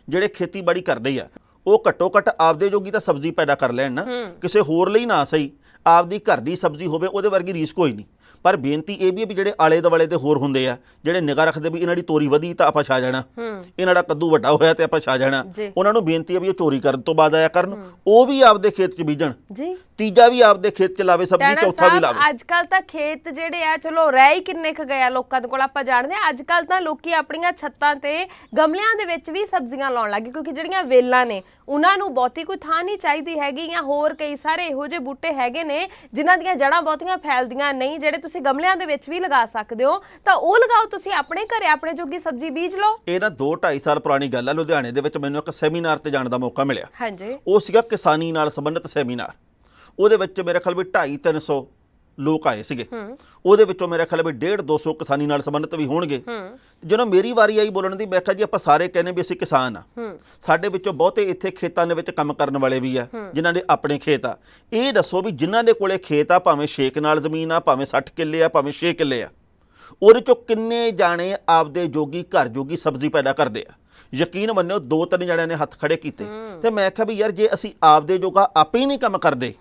ਜਿਹੜੇ ਖੇਤੀਬਾੜੀ ਕਰਦੇ ਆ ਉਹ ਘੱਟੋ ਘੱਟ ਆਪਦੇ ਜੋਗੀ ਤਾਂ ਸਬਜ਼ੀ ਪੈਦਾ ਕਰ ਲੈਣ ਨਾ ਕਿਸੇ ਹੋਰ ਲਈ ਨਾ ਸਹੀ ਆਪਦੀ ਘਰ ਦੀ ਸਬਜ਼ੀ ਹੋਵੇ ਉਹਦੇ ਵਰਗੀ ਰੀਸ ਕੋਈ ਨਹੀਂ। ਪਰ ਬੇਨਤੀ ਇਹ ਵੀ ਹੈ ਵੀ ਜਿਹੜੇ ਆਲੇ ਦੁਆਲੇ ਦੇ ਹੋਰ ਹੁੰਦੇ ਆ ਜਿਹੜੇ ਨਿਗਾਹ ਰੱਖਦੇ ਵੀ ਇਹਨਾਂ ਦੀ ਤੋਰੀ ਵਧੀ ਤਾਂ ਆਪਾਂ ਛਾ ਜਾਣਾ। ਇਹਨਾਂ ਦਾ ਕੱਦੂ ਵੱਡਾ ਹੋਇਆ ਤੇ ਆਪਾਂ ਛਾ ਜਾਣਾ। ਉਹਨਾਂ ਨੂੰ ਬੇਨਤੀ ਹੈ ਵੀ ਉਹ ਚੋਰੀ ਕਰਨ ਤੋਂ ਬਾਅਦ ਆਇਆ ਕਰਨ। ਉਹ ਵੀ ਆਪਦੇ ਖੇਤ 'ਚ ਬੀਜਣ। ਜੀ। ਤੀਜਾ ਵੀ ਆਪਦੇ ਖੇਤ 'ਚ ਲਾਵੇ ਸਬਜ਼ੀ ਚੌਥਾ ਵੀ ਲਾਵੇ। ਅੱਜ ਕੱਲ ਤਾਂ ਖੇਤ ਜਿਹੜੇ ਆ ਚਲੋ ਰਹਿ ਹੀ ਕਿੰਨੇ ਕ ਗਿਆ ਲੋਕਾਂ ਦੇ ਕੋਲ ਆਪਾਂ ਜਾਣਦੇ ਆ ਅੱਜ ਕੱਲ ਤਾਂ ਲੋਕੀ ਆਪਣੀਆਂ ਛੱਤਾਂ ਤੇ ਗਮਲਿਆਂ ਦੇ ਵਿੱਚ ਵੀ ਸਬਜ਼ੀਆਂ ਲਾਉਣ ਲੱਗੇ ਕਿਉਂਕਿ ਜਿਹੜੀਆਂ ਵੇਲਾਂ ਨੇ ਉਹਨਾਂ ਨੂੰ ਬਹੁਤੀ ਕੋਈ ਥਾਂ ਨਹੀਂ ਚਾਹੀਦੀ ਹੈਗੀ ਜਾਂ ਹੋਰ ਕਈ ਸਾਰੇ ਇਹੋ ਜਿਹੇ ਬੂਟੇ ਹੈਗੇ ਨੇ ਜਿਨ੍ਹਾਂ ਦੀਆਂ ਜੜਾਂ ਬਹੁਤੀਆਂ ਫੈਲਦੀਆਂ ਨਹੀਂ ਜਿਹੜੇ ਤੁਸੀਂ ਗਮਲਿਆਂ ਦੇ ਵਿੱਚ ਵੀ ਲਗਾ ਸਕਦੇ ਹੋ ਤਾਂ ਉਹ ਲਗਾਓ ਤੁਸੀਂ ਆਪਣੇ ਘਰੇ ਆਪਣੇ ਜੋਗੀ ਸਬਜ਼ੀ ਬੀਜ ਲਓ। ਇਹ ਨਾ 2 2.5 ਸਾਲ ਪੁਰਾਣੀ ਗੱਲ ਹੈ ਲੁਧਿਆਣੇ ਦੇ ਵਿੱਚ ਮੈਨੂੰ ਇੱਕ ਸੈਮੀਨਾਰ ਤੇ ਜਾਣ ਦਾ ਮੌਕਾ ਮਿਲਿਆ। ਹਾਂਜੀ। ਉਹ ਸੀਗਾ ਕਿਸਾਨੀ ਨਾਲ ਸੰਬੰਧਿਤ ਸੈਮੀਨਾਰ। ਉਹਦੇ ਵਿੱਚ ਮੇਰੇ ਖਿਆਲ ਵੀ 2.5 300 ਲੋਕ ਆਏ ਸੀਗੇ। ਉਹਦੇ ਵਿੱਚੋਂ ਮੇਰੇ ਖਿਆਲ ਵੀ 1.5 200 ਕਿਸਾਨੀ ਨਾਲ ਸੰਬੰਧਿਤ ਵੀ ਹੋਣਗੇ। ਜਦੋਂ ਮੇਰੀ ਵਾਰੀ ਆਈ ਬੋਲਣ ਦੀ ਮੈਂ ਕਿਹਾ ਜੀ ਆਪਾਂ ਸਾਰੇ ਕਹਿੰਦੇ ਵੀ ਅਸੀਂ ਕਿਸਾਨ ਆ। ਹੂੰ। ਸਾਡੇ ਵਿੱਚੋਂ ਬਹੁਤੇ ਇੱਥੇ ਖੇਤਾਂ ਦੇ ਵਿੱਚ ਕੰਮ ਕਰਨ ਵਾਲੇ ਵੀ ਆ ਜਿਨ੍ਹਾਂ ਦੇ ਆਪਣੇ ਖੇਤ ਆ। ਇਹ ਦੱਸੋ ਵੀ ਜਿਨ੍ਹਾਂ ਦੇ ਕੋਲੇ ਖੇਤ ਆ ਭਾਵੇਂ 6 ਕਨਾਲ ਜ਼ਮੀਨ ਆ ਭਾਵੇਂ 60 ਕਿੱਲੇ ਆ ਭਾਵੇਂ 6 ਕਿੱਲੇ ਆ ਉਹਦੇ ਚੋਂ ਕਿੰਨੇ ਜਾਣੇ ਆਪਦੇ ਜੋਗੀ ਘਰ ਜੋਗੀ ਸਬਜ਼ੀ ਪੈਦਾ ਕਰਦੇ ਆ? ਯਕੀਨ ਮੰਨਿਓ ਦੋ ਤਿੰਨ ਜਣਿਆਂ ਨੇ ਹੱਥ ਖੜੇ ਕੀਤੇ। ਤੇ ਮੈਂ ਆਖਿਆ ਵੀ ਯਾਰ ਜੇ ਅਸੀਂ ਆਪਦੇ ਜੋਗਾ ਆਪੇ ਹੀ ਨਹੀਂ ਕੰਮ ਕਰਦੇ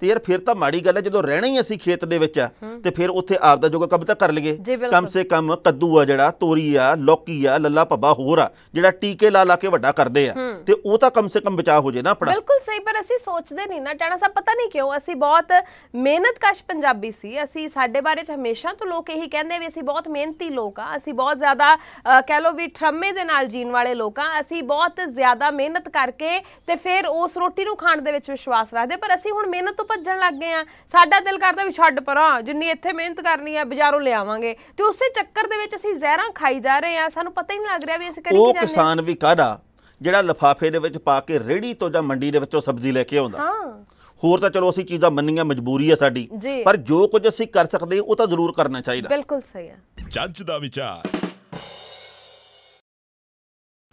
ਤੇ ਯਾਰ ਫਿਰ ਤਾਂ ਮਾੜੀ ਗੱਲ ਹੈ ਜਦੋਂ ਰਹਿਣਾ ਹੀ ਅਸੀਂ ਖੇਤ ਦੇ ਵਿੱਚ ਆ ਤੇ ਫਿਰ ਉੱਥੇ ਆਪਦਾ ਜੋਗਾ ਕੰਮ ਤਾਂ ਕਰ ਲਈਏ। ਕਮ ਸੇ ਕਮ ਕੱਦੂ ਆ ਜਿਹੜਾ ਤੋਰੀ ਆ ਲੌਕੀ ਆ ਲੱਲਾ ਪੱਬਾ ਹੋਰ ਆ ਜਿਹੜਾ ਟੀਕੇ ਲਾ ਲਾ ਕੇ ਵੱਡਾ ਕਰਦੇ ਆ ਤੇ ਉਹ ਤਾਂ ਕਮ ਸੇ ਕਮ ਬਚਾ ਹੋ ਜੇ ਨਾ ਆਪਣਾ। ਬਿਲਕੁਲ ਸਹੀ ਪਰ ਅਸੀਂ ਸੋਚਦੇ ਨਹੀਂ ਨਾ ਟਾਣਾ ਸਾਹਿਬ ਪਤਾ ਨਹੀਂ ਕਿਉਂ ਅਸੀਂ ਬਹੁਤ ਮਿਹਨਤਕਸ਼ ਪੰਜਾਬੀ ਸੀ ਅਸੀਂ ਸਾਡੇ ਬਾਰੇ ਚ ਹਮੇਸ਼ਾ ਤੋਂ ਲੋਕ ਇਹੀ ਕਹਿੰਦੇ ਵੀ ਅਸੀਂ ਬਹੁਤ ਮਿਹਨਤੀ ਲੋਕ ਆ ਅਸੀਂ ਬਹੁਤ ਜ਼ਿਆਦਾ ਕਹਿ ਲਓ ਵੀ ਠਰਮੇ ਦੇ ਨਾਲ ਜੀਣ ਵਾਲੇ ਲੋਕ ਅਸੀਂ ਬਹੁਤ ਜ਼ਿਆਦਾ ਮਿਹਨਤ ਕਰਕੇ ਤੇ ਫਿਰ ਉਸ ਰੋਟੀ ਨੂੰ ਖਾਣ ਦੇ ਵਿੱਚ ਵਿਸ਼ਵਾਸ ਰੱਖਦੇ ਪਰ ਅਸੀਂ ਹੁਣ ਮਿਹਨਤ ਤੋਂ ਭੱਜਣ ਲੱਗ ਗਏ ਆ ਸਾਡਾ ਦਿਲ ਕਰਦਾ ਵੀ ਛੱਡ ਪਰਾਂ ਜਿੰਨੀ ਇੱਥੇ ਮਿਹਨਤ ਕਰਨੀ ਆ ਬਾਜ਼ਾਰੋਂ ਲਿਆਵਾਂਗੇ। ਤੇ ਉਸੇ ਚੱਕਰ ਦੇ ਵਿੱਚ ਅਸੀਂ ਜ਼ਹਿਰਾਂ ਖਾਈ ਜਾ ਰਹੇ ਆ ਸਾਨੂੰ ਪਤਾ ਹੀ ਨਹੀਂ ਲੱਗ ਰਿਹਾ ਵੀ ਅਸੀਂ ਕਰੀ ਉਹ ਕੀ ਜਾਂਦੇ ਹਾਂ। ਕਿਸਾਨ ਵੀ ਕਾਹਦਾ? ਜਿਹੜਾ ਲਫਾਫੇ ਦੇ ਵਿੱਚ ਪਾ ਕੇ ਰੇੜੀ ਤੋਂ ਜਾਂ ਮੰਡੀ ਦੇ ਵਿੱਚੋਂ ਸਬਜ਼ੀ ਲੈ ਕੇ ਆਉਂਦਾ। ਹਾਂ। ਹੋਰ ਤਾਂ ਚਲੋ ਅਸੀਂ ਚੀਜ਼ਾਂ ਮੰਨੀਆਂ ਮਜਬੂਰੀ ਹੈ ਸਾਡੀ। ਜੀ। ਪਰ ਜੋ ਕੁਝ ਅਸੀਂ ਕਰ ਸਕਦੇ ਉਹ ਤਾਂ ਜ਼ਰੂਰ ਕਰਨਾ ਚਾਹੀਦਾ। ਬਿਲਕੁਲ ਸਹੀ ਹੈ ਜੱਜ ਦਾ ਵਿਚਾਰ।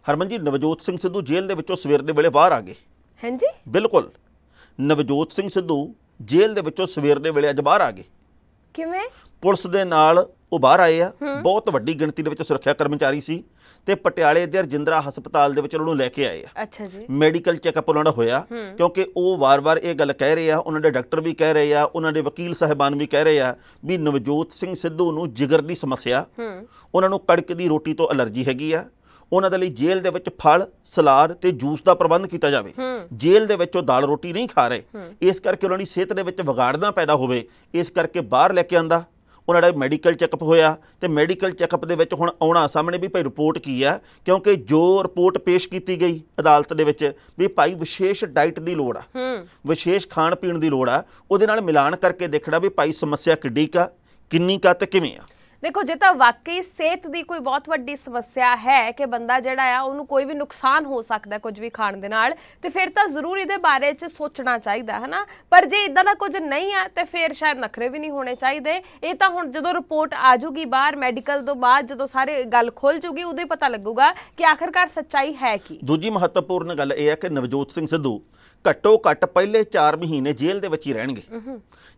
ਹਰਮਨ ਜੀ ਨਵਜੋਤ ਸਿੰਘ ਸਿੱਧੂ ਜੇਲ੍ਹ ਦੇ ਵਿੱਚੋਂ ਸਵੇਰ ਦੇ ਵੇਲੇ ਬਾਹਰ ਆ ਗਏ। ਹਾਂਜੀ? ਬਿਲਕੁਲ। ਨਵਜੋਤ ਸਿੰਘ ਸਿੱਧੂ ਜੇਲ੍ਹ ਦੇ ਵਿੱਚੋਂ ਸਵੇਰ ਦੇ ਵੇਲੇ ਅੱਜ ਬਾਹਰ ਆ ਗਏ। ਕਿਵੇਂ? ਪੁਲਿਸ ਦੇ ਨਾਲ ਉਹ ਬਾਹਰ ਆਏ ਆ। ਬਹੁਤ ਵੱਡੀ ਗਿਣਤੀ ਦੇ ਵਿੱਚ ਸੁਰੱਖਿਆ ਕਰਮਚਾਰੀ ਸੀ ਤੇ ਪਟਿਆਲੇ ਦੇ ਰਜਿੰਦਰਾ ਹਸਪਤਾਲ ਦੇ ਵਿੱਚ ਉਹਨਾਂ ਨੂੰ ਲੈ ਕੇ ਆਏ ਆ। ਅੱਛਾ ਜੀ। ਮੈਡੀਕਲ ਚੈੱਕਅਪ ਉਹਨਾਂ ਦਾ ਹੋਇਆ ਕਿਉਂਕਿ ਉਹ ਵਾਰ-ਵਾਰ ਇਹ ਗੱਲ ਕਹਿ ਰਹੇ ਆ ਉਹਨਾਂ ਦੇ ਡਾਕਟਰ ਵੀ ਕਹਿ ਰਹੇ ਆ ਉਹਨਾਂ ਦੇ ਵਕੀਲ ਸਾਹਿਬਾਨ ਵੀ ਕਹਿ ਰਹੇ ਆ ਵੀ ਨਵਜੋਤ ਸਿੰਘ ਸਿੱਧੂ ਨੂੰ ਜਿਗਰ ਦੀ ਸਮੱਸਿਆ। ਉਹਨਾਂ ਨੂੰ ਕੜਕ ਦੀ ਰੋਟੀ ਤੋਂ ਅਲਰਜੀ ਹੈਗੀ ਆ। ਉਹਨਾਂ ਦੇ ਲਈ ਜੇਲ੍ਹ ਦੇ ਵਿੱਚ ਫਲ ਸਲਾਦ ਤੇ ਜੂਸ ਦਾ ਪ੍ਰਬੰਧ ਕੀਤਾ ਜਾਵੇ। ਜੇਲ੍ਹ ਦੇ ਵਿੱਚ ਉਹ ਦਾਲ ਰੋਟੀ ਨਹੀਂ ਖਾ ਰਹੇ। ਇਸ ਕਰਕੇ ਉਹਨਾਂ ਦੀ ਸਿਹਤ ਦੇ ਵਿੱਚ ਵਿਗਾੜ ਨਾ ਪੈਦਾ ਹੋਵੇ। ਇਸ ਕਰਕੇ ਬਾਹਰ ਲੈ ਕੇ ਆਂਦਾ। ਉਹਨਾਂ ਦਾ ਮੈਡੀਕਲ ਚੈੱਕਅਪ ਹੋਇਆ ਤੇ ਮੈਡੀਕਲ ਚੈੱਕਅਪ ਦੇ ਵਿੱਚ ਹੁਣ ਆਉਣਾ ਸਾਹਮਣੇ ਵੀ ਭਾਈ ਰਿਪੋਰਟ ਕੀ ਆ ਕਿਉਂਕਿ ਜੋ ਰਿਪੋਰਟ ਪੇਸ਼ ਕੀਤੀ ਗਈ ਅਦਾਲਤ ਦੇ ਵਿੱਚ ਵੀ ਭਾਈ ਵਿਸ਼ੇਸ਼ ਡਾਈਟ ਦੀ ਲੋੜ ਆ। ਵਿਸ਼ੇਸ਼ ਖਾਣ ਪੀਣ ਦੀ ਲੋੜ ਆ। ਉਹਦੇ ਨਾਲ ਮਿਲਾਨ ਕਰਕੇ ਦੇਖਣਾ ਵੀ ਭਾਈ ਸਮੱਸਿਆ ਕਿੱਡੀ ਕਾ ਕਿੰਨੀ ਕਾ ਤੇ ਕਿਵੇਂ ਆ। ਦੇਖੋ ਜੇ ਤਾਂ ਵਾਕਈ ਸਿਹਤ ਦੀ ਕੋਈ ਬਹੁਤ ਵੱਡੀ ਸਮੱਸਿਆ ਹੈ ਕਿ ਬੰਦਾ ਜਿਹੜਾ ਆ ਉਹਨੂੰ ਕੋਈ ਵੀ ਨੁਕਸਾਨ ਹੋ ਸਕਦਾ ਕੁਝ ਵੀ ਖਾਣ ਦੇ ਨਾਲ ਤੇ ਫਿਰ ਤਾਂ ਜ਼ਰੂਰ ਇਹਦੇ ਬਾਰੇ ਚ ਸੋਚਣਾ ਚਾਹੀਦਾ ਹੈ ਨਾ ਪਰ ਜੇ ਇਦਾਂ ਦਾ ਕੁਝ ਨਹੀਂ ਆ ਤੇ ਫਿਰ ਸ਼ਾਇਦ ਨਖਰੇ ਵੀ ਨਹੀਂ ਹੋਣੇ ਚਾਹੀਦੇ। ਇਹ ਤਾਂ ਹੁਣ ਜਦੋਂ ਰਿਪੋਰਟ ਆ ਜੂਗੀ ਬਾਹਰ ਮੈਡੀਕਲ ਤੋਂ ਬਾਅਦ ਜਦੋਂ ਸਾਰੇ ਗੱਲ ਖੁੱਲ ਜੂਗੀ ਉਦੋਂ ਹੀ ਪਤਾ ਲੱਗੂਗਾ ਕਿ ਆਖਰਕਾਰ ਸੱਚਾਈ ਹੈ ਕੀ। ਦੂਜੀ ਮਹੱਤਵਪੂਰਨ ਗੱਲ ਇਹ ਹੈ ਕਿ ਨਵਜੋਤ ਸਿੰਘ ਸਿੱਧੂ ਘੱਟੋ ਘੱਟ ਪਹਿਲੇ 4 ਮਹੀਨੇ ਜੇਲ੍ਹ ਦੇ ਵਿੱਚ ਹੀ ਰਹਿਣਗੇ।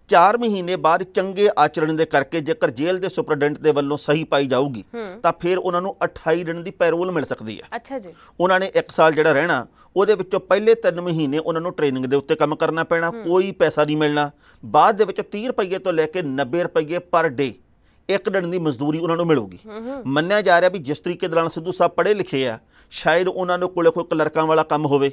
4 ਮਹੀਨੇ ਬਾਅਦ ਚੰਗੇ ਆਚਰਣ ਦੇ ਕਰਕੇ ਜੇਕਰ ਜੇਲ੍ਹ ਦੇ ਸੁਪਰਡੈਂਟ ਦੇ ਵੱਲੋਂ ਸਹੀ ਪਾਈ ਜਾਊਗੀ ਤਾਂ ਫਿਰ ਉਹਨਾਂ ਨੂੰ 28 ਦਿਨ ਦੀ ਪੈਰੋਲ ਮਿਲ ਸਕਦੀ ਹੈ। ਅੱਛਾ ਜੀ। ਉਹਨਾਂ ਨੇ 1 ਸਾਲ ਜਿਹੜਾ ਰਹਿਣਾ ਉਹਦੇ ਵਿੱਚੋਂ ਪਹਿਲੇ 3 ਮਹੀਨੇ ਉਹਨਾਂ ਨੂੰ ਟ੍ਰੇਨਿੰਗ ਦੇ ਉੱਤੇ ਕੰਮ ਕਰਨਾ ਪੈਣਾ ਕੋਈ ਪੈਸਾ ਨਹੀਂ ਮਿਲਣਾ। ਬਾਅਦ ਦੇ ਵਿੱਚ 30 ਰੁਪਏ ਤੋਂ ਲੈ ਕੇ 90 ਰੁਪਏ ਪਰ ਡੇ ਇੱਕ ਦਿਨ ਦੀ ਮਜ਼ਦੂਰੀ ਉਹਨਾਂ ਨੂੰ ਮਿਲੂਗੀ। ਮੰਨਿਆ ਜਾ ਰਿਹਾ ਵੀ ਜਿਸ ਤਰੀਕੇ ਦੇ ਨਾਲ ਸਿੱਧੂ ਸਾਹਿਬ ਪੜ੍ਹੇ ਲਿਖੇ ਆ ਸ਼ਾਇਦ ਉਹਨਾਂ ਨੂੰ ਕੋਲੇ ਕੋਈ ਕਲਰਕਾਂ ਵਾਲਾ ਕੰਮ ਹੋਵੇ।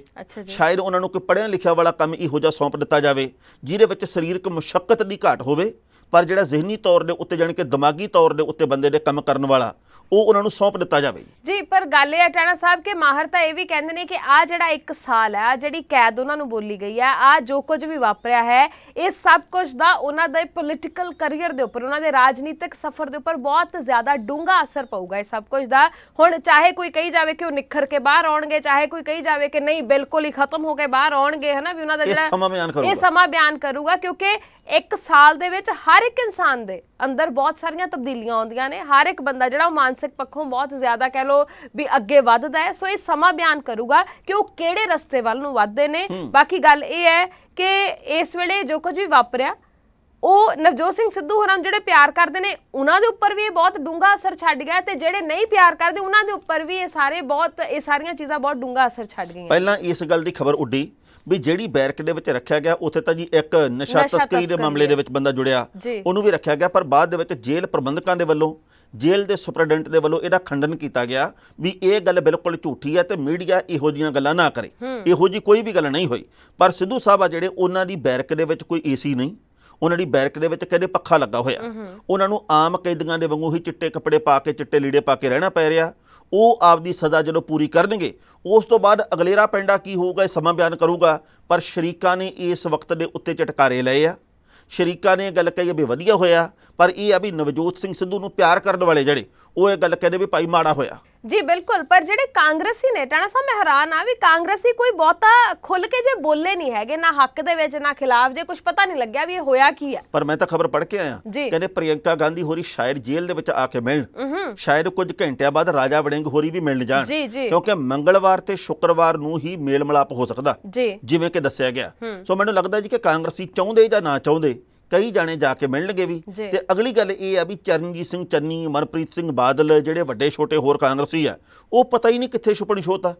ਸ਼ਾਇਦ ਉਹਨਾਂ ਨੂੰ ਕੋਈ ਪੜ੍ਹਿਆ ਲਿਖਿਆ ਵਾਲਾ ਕੰਮ ਇਹੋ ਜਿਹਾ ਸੌਂਪ ਦਿੱਤਾ ਜਾਵੇ ਜਿਹਦੇ ਵਿੱਚ ਸਰੀਰਕ ਮੁਸ਼ਕਲ ਦੀ ਘਾਟ ਹੋਵੇ ਪਰ ਜਿਹੜਾ ਜ਼ਿਹਨੀ ਤੌਰ ਦੇ ਉੱਤੇ ਜਾਣੀ ਕਿ ਦਿਮਾਗੀ ਤੌਰ ਦੇ ਉੱਤੇ ਬੰਦੇ ਦੇ ਕੰਮ ਕਰਨ ਵਾਲਾ ਉਹ ਉਹਨਾਂ ਨੂੰ ਸੌਂਪ ਦਿੱਤਾ ਜਾਵੇ ਜੀ। ਪਰ ਗੱਲ ਇਹ ਹੈ ਟਾਣਾ ਸਾਹਿਬ ਕਿ ਮਾਹਰ ਤਾਂ ਇਹ ਵੀ ਕਹਿੰਦੇ ਨੇ ਕਿ ਆ ਜਿਹੜਾ ਇੱਕ ਸਾਲ ਹੈ ਆ ਜਿਹੜੀ ਕੈਦ ਉਹਨਾਂ ਨੂੰ ਬੋਲੀ ਗਈ ਹੈ ਆ ਜੋ ਕੁਝ ਵੀ ਵਾਪਰਿਆ ਹੈ ਇਹ ਸਭ ਕੁਝ ਦਾ ਉਹਨਾਂ ਦੇ ਪੋਲਿਟੀਕਲ ਕੈਰੀਅਰ ਦੇ ਉੱਪਰ ਉਹਨਾਂ ਦੇ ਰਾਜਨੀਤਿਕ ਸਫ਼ਰ ਦੇ ਉੱਪਰ ਬਹੁਤ ਜ਼ਿਆਦਾ ਡੂੰਘਾ ਅਸਰ ਪਊਗਾ ਇਹ ਸਭ ਕੁਝ ਦਾ। ਹੁਣ ਚਾਹੇ ਕੋਈ ਕਹੀ ਜਾਵੇ ਕਿ ਉਹ ਨਿਖਰ ਕੇ ਬਾਹਰ ਆਉਣਗੇ ਚਾਹੇ ਕੋਈ ਕਹੀ ਜਾਵੇ ਕਿ ਨਹੀਂ ਬਿਲਕੁਲ ਹੀ ਖਤਮ ਹੋ ਕੇ ਬਾਹਰ ਆਉਣਗੇ ਹਨਾ ਵੀ ਉਹਨਾਂ ਦਾ ਜਿਹੜਾ ਸਮਾਂ ਬਿਆਨ ਇਹ ਸਮਾਂ ਬਿਆਨ ਕਰੂਗਾ ਕਿਉਂਕਿ ਇੱਕ ਸਾਲ ਦੇ ਵਿੱਚ ਹਰ ਇੱਕ ਇਨਸਾਨ ਦੇ ਅੰਦਰ ਬਹੁਤ ਸਾਰੀਆਂ ਤਬਦੀਲੀਆਂ ਆਉਂਦੀਆਂ ਨੇ। ਹਰ ਇੱਕ ਬੰਦਾ ਜਿਹੜਾ ਉਹ ਮਾਨਸਿਕ ਪੱਖੋਂ ਬਹੁਤ ਜ਼ਿਆਦਾ ਕਹਿ ਲੋ ਵੀ ਅੱਗੇ ਵੱਧਦਾ ਹੈ। ਸੋ ਇਹ ਸਮਾਂ ਬਿਆਨ ਕਰੂਗਾ ਕਿ ਉਹ ਕਿਹੜੇ ਰਸਤੇ ਵੱਲ ਨੂੰ ਵੱਧਦੇ ਨੇ। ਬਾਕੀ ਗੱਲ ਇਹ ਹੈ ਕਿ ਇਸ ਵੇਲੇ ਜੋ ਕੁਝ ਵੀ ਵਾਪਰਿਆ ਉਹ ਨਵਜੋਤ ਸਿੰਘ ਸਿੱਧੂ ਹੋਰਾਂ ਨੂੰ ਜਿਹੜੇ ਪਿਆਰ ਕਰਦੇ ਨੇ ਉਹਨਾਂ ਦੇ ਉੱਪਰ ਵੀ ਇਹ ਬਹੁਤ ਡੂੰਘਾ ਅਸਰ ਛੱਡ ਗਿਆ ਤੇ ਜਿਹੜੇ ਨਹੀਂ ਪਿਆਰ ਕਰਦੇ ਉਹਨਾਂ ਦੇ ਉੱਪਰ ਵੀ ਇਹ ਸਾਰੇ ਬਹੁਤ ਇਹ ਸਾਰੀਆਂ ਚੀਜ਼ਾਂ ਬਹੁਤ ਡੂੰਘਾ ਅਸਰ ਛੱਡ ਗਈਆਂ। ਪਹਿਲਾਂ ਇਸ ਗੱਲ ਦੀ ਖਬਰ ਉੱਡੀ ਵੀ ਜਿਹੜੀ ਬੈਰਕ ਦੇ ਵਿੱਚ ਰੱਖਿਆ ਗਿਆ ਉੱਥੇ ਤਾਂ ਜੀ ਇੱਕ ਨਸ਼ਾ ਤਸਕਰੀ ਦੇ ਮਾਮਲੇ ਦੇ ਵਿੱਚ ਬੰਦਾ ਜੁੜਿਆ। ਉਹਨੂੰ ਵੀ ਰੱਖਿਆ ਗਿਆ ਪਰ ਬਾਅਦ ਦੇ ਵਿੱਚ ਜੇਲ੍ਹ ਪ੍ਰਬੰਧਕਾਂ ਦੇ ਵੱਲੋਂ ਜੇਲ੍ਹ ਦੇ ਸੁਪਰਡੈਂਟ ਦੇ ਵੱਲੋਂ ਇਹਦਾ ਖੰਡਨ ਕੀਤਾ ਗਿਆ ਵੀ ਇਹ ਗੱਲ ਬਿਲਕੁਲ ਝੂਠੀ ਹੈ ਤੇ ਮੀਡੀਆ ਇਹੋ ਜੀਆਂ ਗੱਲਾਂ ਨਾ ਕਰੇ। ਇਹੋ ਜੀ ਕੋਈ ਵੀ ਗੱਲ ਨਹੀਂ ਹੋਈ। ਪਰ ਸਿੱਧੂ ਸਾਹਿਬ ਆ ਜਿਹੜੇ ਉਹਨਾਂ ਦੀ ਬੈਰਕ ਦੇ ਵਿੱਚ ਕੋਈ ਏਸੀ ਨਹੀਂ ਉਹਨਾਂ ਦੀ ਬੈਰਕ ਦੇ ਵਿੱਚ ਕਹਿੰਦੇ ਪੱਖਾ ਲੱਗਾ ਹੋਇਆ। ਉਹਨਾਂ ਨੂੰ ਆਮ ਕੈਦੀਆਂ ਦੇ ਵਾਂਗੂ ਹੀ ਚਿੱਟੇ ਕੱਪੜੇ ਪਾ ਕੇ ਚਿੱਟੇ ਲੀੜੇ ਪਾ ਕੇ ਰਹਿਣਾ ਪੈ ਰਿਹਾ। ਉਹ ਆਪਦੀ ਸਜ਼ਾ ਜਦੋਂ ਪੂਰੀ ਕਰਨਗੇ ਉਸ ਤੋਂ ਬਾਅਦ ਅਗਲੇਰਾ ਪੈਂਡਾ ਕੀ ਹੋਊਗਾ ਇਹ ਸਮਾਂ ਬਿਆਨ ਕਰੂਗਾ। ਪਰ ਸ਼ਰੀਕਾਂ ਨੇ ਇਸ ਵਕਤ ਦੇ ਉੱਤੇ ਝਟਕਾਰੇ ਲਏ ਆ। ਸ਼ਰੀਕਾਂ ਨੇ ਇਹ ਗੱਲ ਕਹੀ ਵੀ ਵਧੀਆ ਹੋਇਆ ਪਰ ਇਹ ਆ ਵੀ ਨਵਜੋਤ ਸਿੰਘ ਸਿੱਧੂ ਨੂੰ ਪਿਆਰ ਕਰਨ ਵਾਲੇ ਜਿਹੜੇ ਉਹ ਇਹ ਗੱਲ ਕਹਿੰਦੇ ਵੀ ਭਾਈ ਮਾੜਾ ਹੋਇਆ। ਜੀ ਬਿਲਕੁਲ ਪਰ ਜਿਹੜੇ ਕਾਂਗਰਸੀ ਨੇ ਟਾਣਾ ਸਾਹਿਬ ਮੈਂ ਹੈਰਾਨ ਆ ਵੀ ਕਾਂਗਰਸੀ ਕੋਈ ਬਹੁਤਾ ਖੁੱਲ ਕੇ ਜੇ ਬੋਲੇ ਨਹੀਂ ਹੈਗੇ ਨਾ ਹੱਕ ਦੇ ਵਿੱਚ ਨਾ ਖਿਲਾਫ ਜੇ ਕੁਝ ਪਤਾ ਨਹੀਂ ਲੱਗਿਆ ਵੀ ਇਹ ਹੋਇਆ ਕੀ ਹੈ ਪਰ ਮੈਂ ਤਾਂ ਖਬਰ ਪੜ੍ਹ ਕੇ ਆਇਆ। ਕਹਿੰਦੇ ਪ੍ਰਿਯੰਕਾ ਗਾਂਧੀ ਹੋਰੀ ਸ਼ਾਇਦ ਜੇਲ੍ਹ ਦੇ ਵਿੱਚ ਆ ਕੇ ਮਿਲਣ। ਸ਼ਾਇਦ ਕੁਝ ਘੰਟਿਆਂ ਬਾਅਦ ਰਾਜਾ ਵੜਿੰਗ ਹੋਰੀ ਵੀ ਮਿਲਣ ਜਾਣ। ਕਿਉਂਕਿ ਮੰਗਲਵਾਰ ਤੇ ਸ਼ੁੱਕਰਵਾਰ ਨੂੰ ਹੀ ਮੇਲ ਮਿਲਾਪ ਹੋ ਸਕਦਾ। ਜਿਵੇਂ ਕਿ ਦੱਸਿਆ ਗਿਆ। ਸੋ ਮੈਨੂੰ ਲੱਗਦਾ ਜੀ ਕਿ ਕਾਂਗਰਸੀ ਚਾਹੁੰਦੇ ਜਾਂ ਨਾ ਚਾਹੁੰਦੇ ਕਈ ਜਾਣੇ ਜਾ ਕੇ ਮਿਲਣਗੇ ਵੀ। ਤੇ ਅਗਲੀ ਗੱਲ ਇਹ ਆ ਵੀ ਚਰਨਜੀਤ ਸਿੰਘ ਚੰਨੀ ਮਨਪ੍ਰੀਤ ਸਿੰਘ ਬਾਦਲ ਜਿਹੜੇ ਵੱਡੇ ਛੋਟੇ ਹੋਰ ਕਾਂਗਰਸੀ ਆ ਉਹ ਪਤਾ ਹੀ ਨਹੀਂ ਕਿੱਥੇ ਛੁਪਣ ਛੋਤਾ।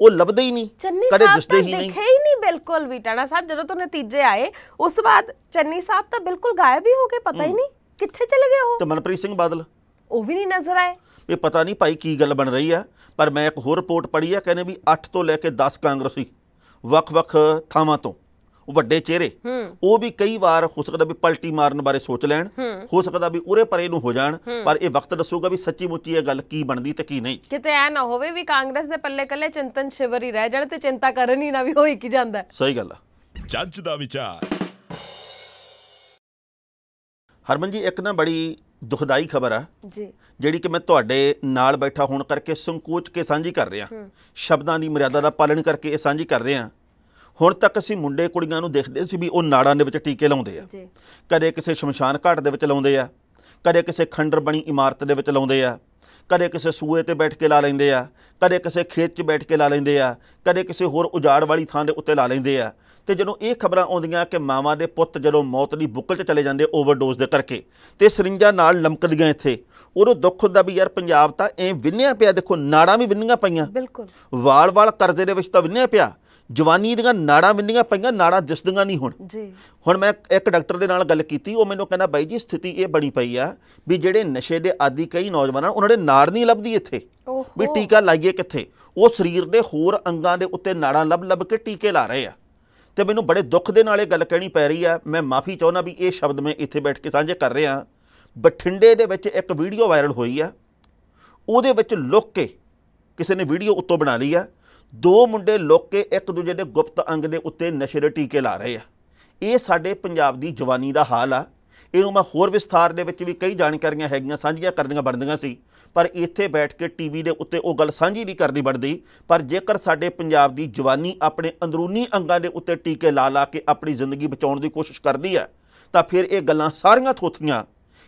ਉਹ ਲੱਭਦੇ ਹੀ ਨਹੀਂ ਕਦੇ ਦਿਸਦੇ ਹੀ ਨਹੀਂ। ਦਿਖੇ ਹੀ ਨਹੀਂ ਬਿਲਕੁਲ ਵੀ ਟਾਣਾ ਸਾਹਿਬ ਜਦੋਂ ਤੋਂ ਨਤੀਜੇ ਆਏ ਉਸ ਤੋਂ ਬਾਅਦ ਚੰਨੀ ਸਾਹਿਬ ਤਾਂ ਬਿਲਕੁਲ ਗਾਇਬ ਹੀ ਹੋ ਗਏ ਪਤਾ ਹੀ ਨਹੀਂ ਕਿੱਥੇ ਚਲੇ ਗਏ ਉਹ। ਤੇ ਮਨਪ੍ਰੀਤ ਸਿੰਘ ਬਾਦਲ? ਉਹ ਵੀ ਨਹੀਂ ਨਜ਼ਰ ਆਏ। ਇਹ ਪਤਾ ਨਹੀਂ ਭਾਈ ਕੀ ਗੱਲ ਬਣ ਰਹੀ ਆ ਪਰ ਮੈਂ ਇੱਕ ਹੋਰ ਰਿਪੋਰਟ ਪੜ੍ਹੀ ਆ ਕਹਿੰਦੇ ਵੀ 8 ਤੋਂ ਲੈ ਕੇ 10 ਕਾਂਗਰਸੀ ਵੱਖ-ਵੱਖ ਥਾਵਾਂ ਤੋਂ। ਵੱਡੇ ਚਿਹਰੇ ਉਹ ਵੀ ਕਈ ਵਾਰ ਹੋ ਸਕਦਾ ਵੀ ਪਲਟੀ ਮਾਰਨ ਬਾਰੇ ਸੋਚ ਲੈਣ ਹੋ। ਸਕਦਾ ਵੀ ਉਰੇ ਪਰੇ ਨੂੰ ਹੋ ਜਾਣ ਪਰ ਇਹ ਵਕਤ ਦੱਸੂਗਾ ਵੀ ਸੱਚੀ ਮੁੱਚੀ ਇਹ ਗੱਲ ਕੀ ਬਣਦੀ ਤੇ ਕੀ ਨਹੀਂ। ਕਿਤੇ ਐ ਨਾ ਹੋਵੇ ਵੀ ਕਾਂਗਰਸ ਦੇ ਪੱਲੇ ਕੱਲੇ ਚਿੰਤਨ ਸ਼ਿਵਰ ਹੀ ਰਹਿ ਜਾਣ ਤੇ ਚਿੰਤਾ ਕਰਨ ਹੀ ਨਾ ਵੀ ਹੋਈ ਕੀ ਜਾਂਦਾ। ਸਹੀ ਗੱਲ ਆ। ਜੱਜ ਦਾ ਵਿਚਾਰ। ਹਰਮਨ ਜੀ ਇੱਕ ਨਾ ਬੜੀ ਦੁਖਦਾਈ ਖਬਰ ਆ ਜੀ। ਜਿਹੜੀ ਕਿ ਮੈਂ ਤੁਹਾਡੇ ਨਾਲ ਬੈਠਾ ਹੋਣ ਕਰਕੇ ਸੰਕੋਚ ਕੇ ਸਾਂਝੀ ਕਰ ਰਿਹਾ। ਸ਼ਬਦਾਂ ਦੀ ਮਰਿਆਦਾ ਦਾ ਪਾਲਣ ਕਰਕੇ ਇਹ ਸਾਂਝੀ ਕਰ ਰਿਹਾ। ਹੁਣ ਤੱਕ ਅਸੀਂ ਮੁੰਡੇ ਕੁੜੀਆਂ ਨੂੰ ਦੇਖਦੇ ਸੀ ਵੀ ਉਹ ਨਾੜਾਂ ਦੇ ਵਿੱਚ ਟੀਕੇ ਲਾਉਂਦੇ ਆ। ਕਦੇ ਕਿਸੇ ਸ਼ਮਸ਼ਾਨ ਘਾਟ ਦੇ ਵਿੱਚ ਲਾਉਂਦੇ ਆ ਕਦੇ ਕਿਸੇ ਖੰਡਰ ਬਣੀ ਇਮਾਰਤ ਦੇ ਵਿੱਚ ਲਾਉਂਦੇ ਆ ਕਦੇ ਕਿਸੇ ਸੂਏ ਤੇ ਬੈਠ ਕੇ ਲਾ ਲੈਂਦੇ ਆ ਕਦੇ ਕਿਸੇ ਖੇਤ 'ਚ ਬੈਠ ਕੇ ਲਾ ਲੈਂਦੇ ਆ ਕਦੇ ਕਿਸੇ ਹੋਰ ਉਜਾੜ ਵਾਲੀ ਥਾਂ ਦੇ ਉੱਤੇ ਲਾ ਲੈਂਦੇ ਆ। ਤੇ ਜਦੋਂ ਇਹ ਖਬਰਾਂ ਆਉਂਦੀਆਂ ਕਿ ਮਾਵਾਂ ਦੇ ਪੁੱਤ ਜਦੋਂ ਮੌਤ ਦੀ ਬੁੱਕਲ 'ਚ ਚਲੇ ਜਾਂਦੇ ਓਵਰਡੋਜ਼ ਦੇ ਕਰਕੇ ਤੇ ਸਰਿੰਜਾਂ ਨਾਲ ਲਮਕਦੀਆਂ ਇੱਥੇ ਉਦੋਂ ਦੁੱਖ ਹੁੰਦਾ ਵੀ ਯਾਰ ਪੰਜਾਬ ਤਾਂ ਐ ਵਿੰਨਿਆ ਪਿਆ ਦੇਖੋ ਨਾੜਾਂ ਵੀ ਵਿੰਨੀਆਂ ਪਈਆਂ। ਬਿਲਕੁਲ। ਵਾਲ-ਵਾਲ ਕਰਜ਼ੇ ਦੇ ਵਿੱਚ ਤਾਂ ਵਿੰਨਿਆ ਪਿਆ। ਜਵਾਨੀ ਦੀਆਂ ਨਾੜਾਂ ਵਿੰਨੀਆਂ ਪਈਆਂ ਨਾੜਾਂ ਦਿਸਦੀਆਂ ਨਹੀਂ ਹੁਣ। ਜੀ। ਹੁਣ ਮੈਂ ਇੱਕ ਡਾਕਟਰ ਦੇ ਨਾਲ ਗੱਲ ਕੀਤੀ ਉਹ ਮੈਨੂੰ ਕਹਿੰਦਾ ਬਾਈ ਜੀ ਸਥਿਤੀ ਇਹ ਬਣੀ ਪਈ ਆ ਵੀ ਜਿਹੜੇ ਨਸ਼ੇ ਦੇ ਆਦੀ ਕਈ ਨੌਜਵਾਨਾਂ ਉਹਨਾਂ ਦੇ ਨਾੜ ਨਹੀਂ ਲੱਭਦੀ ਇੱਥੇ ਵੀ ਟੀਕਾ ਲਾਈਏ ਕਿੱਥੇ? ਉਹ ਸਰੀਰ ਦੇ ਹੋਰ ਅੰਗਾਂ ਦੇ ਉੱਤੇ ਨਾੜਾਂ ਲੱਭ ਲੱਭ ਕੇ ਟੀਕੇ ਲਾ ਰਹੇ ਆ। ਤੇ ਮੈਨੂੰ ਬੜੇ ਦੁੱਖ ਦੇ ਨਾਲ ਇਹ ਗੱਲ ਕਹਿਣੀ ਪੈ ਰਹੀ ਆ। ਮੈਂ ਮਾਫੀ ਚਾਹੁੰਦਾ ਵੀ ਇਹ ਸ਼ਬਦ ਮੈਂ ਇੱਥੇ ਬੈਠ ਕੇ ਸਾਂਝੇ ਕਰ ਰਿਹਾ। ਬਠਿੰਡੇ ਦੇ ਵਿੱਚ ਇੱਕ ਵੀਡੀਓ ਵਾਇਰਲ ਹੋਈ ਆ। ਉਹਦੇ ਵਿੱਚ ਲੁੱਕ ਕੇ ਕਿਸੇ ਨੇ ਵੀਡੀਓ ਉੱਤੋਂ ਬਣਾ ਲਈ ਆ। ਦੋ ਮੁੰਡੇ ਲੁੱਕ ਕੇ ਇੱਕ ਦੂਜੇ ਦੇ ਗੁਪਤ ਅੰਗ ਦੇ ਉੱਤੇ ਨਸ਼ੇ ਦੇ ਟੀਕੇ ਲਾ ਰਹੇ ਆ। ਇਹ ਸਾਡੇ ਪੰਜਾਬ ਦੀ ਜਵਾਨੀ ਦਾ ਹਾਲ ਆ। ਇਹਨੂੰ ਮੈਂ ਹੋਰ ਵਿਸਥਾਰ ਦੇ ਵਿੱਚ ਵੀ ਕਈ ਜਾਣਕਾਰੀਆਂ ਹੈਗੀਆਂ, ਸਾਂਝੀਆਂ ਕਰਨੀਆਂ ਬਣਦੀਆਂ ਸੀ। ਪਰ ਇੱਥੇ ਬੈਠ ਕੇ ਟੀਵੀ ਦੇ ਉੱਤੇ ਉਹ ਗੱਲ ਸਾਂਝੀ ਨਹੀਂ ਕਰਨੀ ਬਣਦੀ। ਪਰ ਜੇਕਰ ਸਾਡੇ ਪੰਜਾਬ ਦੀ ਜਵਾਨੀ ਆਪਣੇ ਅੰਦਰੂਨੀ ਅੰਗਾਂ ਦੇ ਉੱਤੇ ਟੀਕੇ ਲਾ ਲਾ ਕੇ ਆਪਣੀ ਜ਼ਿੰਦਗੀ ਬਚਾਉਣ ਦੀ ਕੋਸ਼ਿਸ਼ ਕਰਦੀ ਹੈ ਤਾਂ ਫਿਰ ਇਹ ਗੱਲਾਂ ਸਾਰੀਆਂ ਥੋਥੀਆਂ,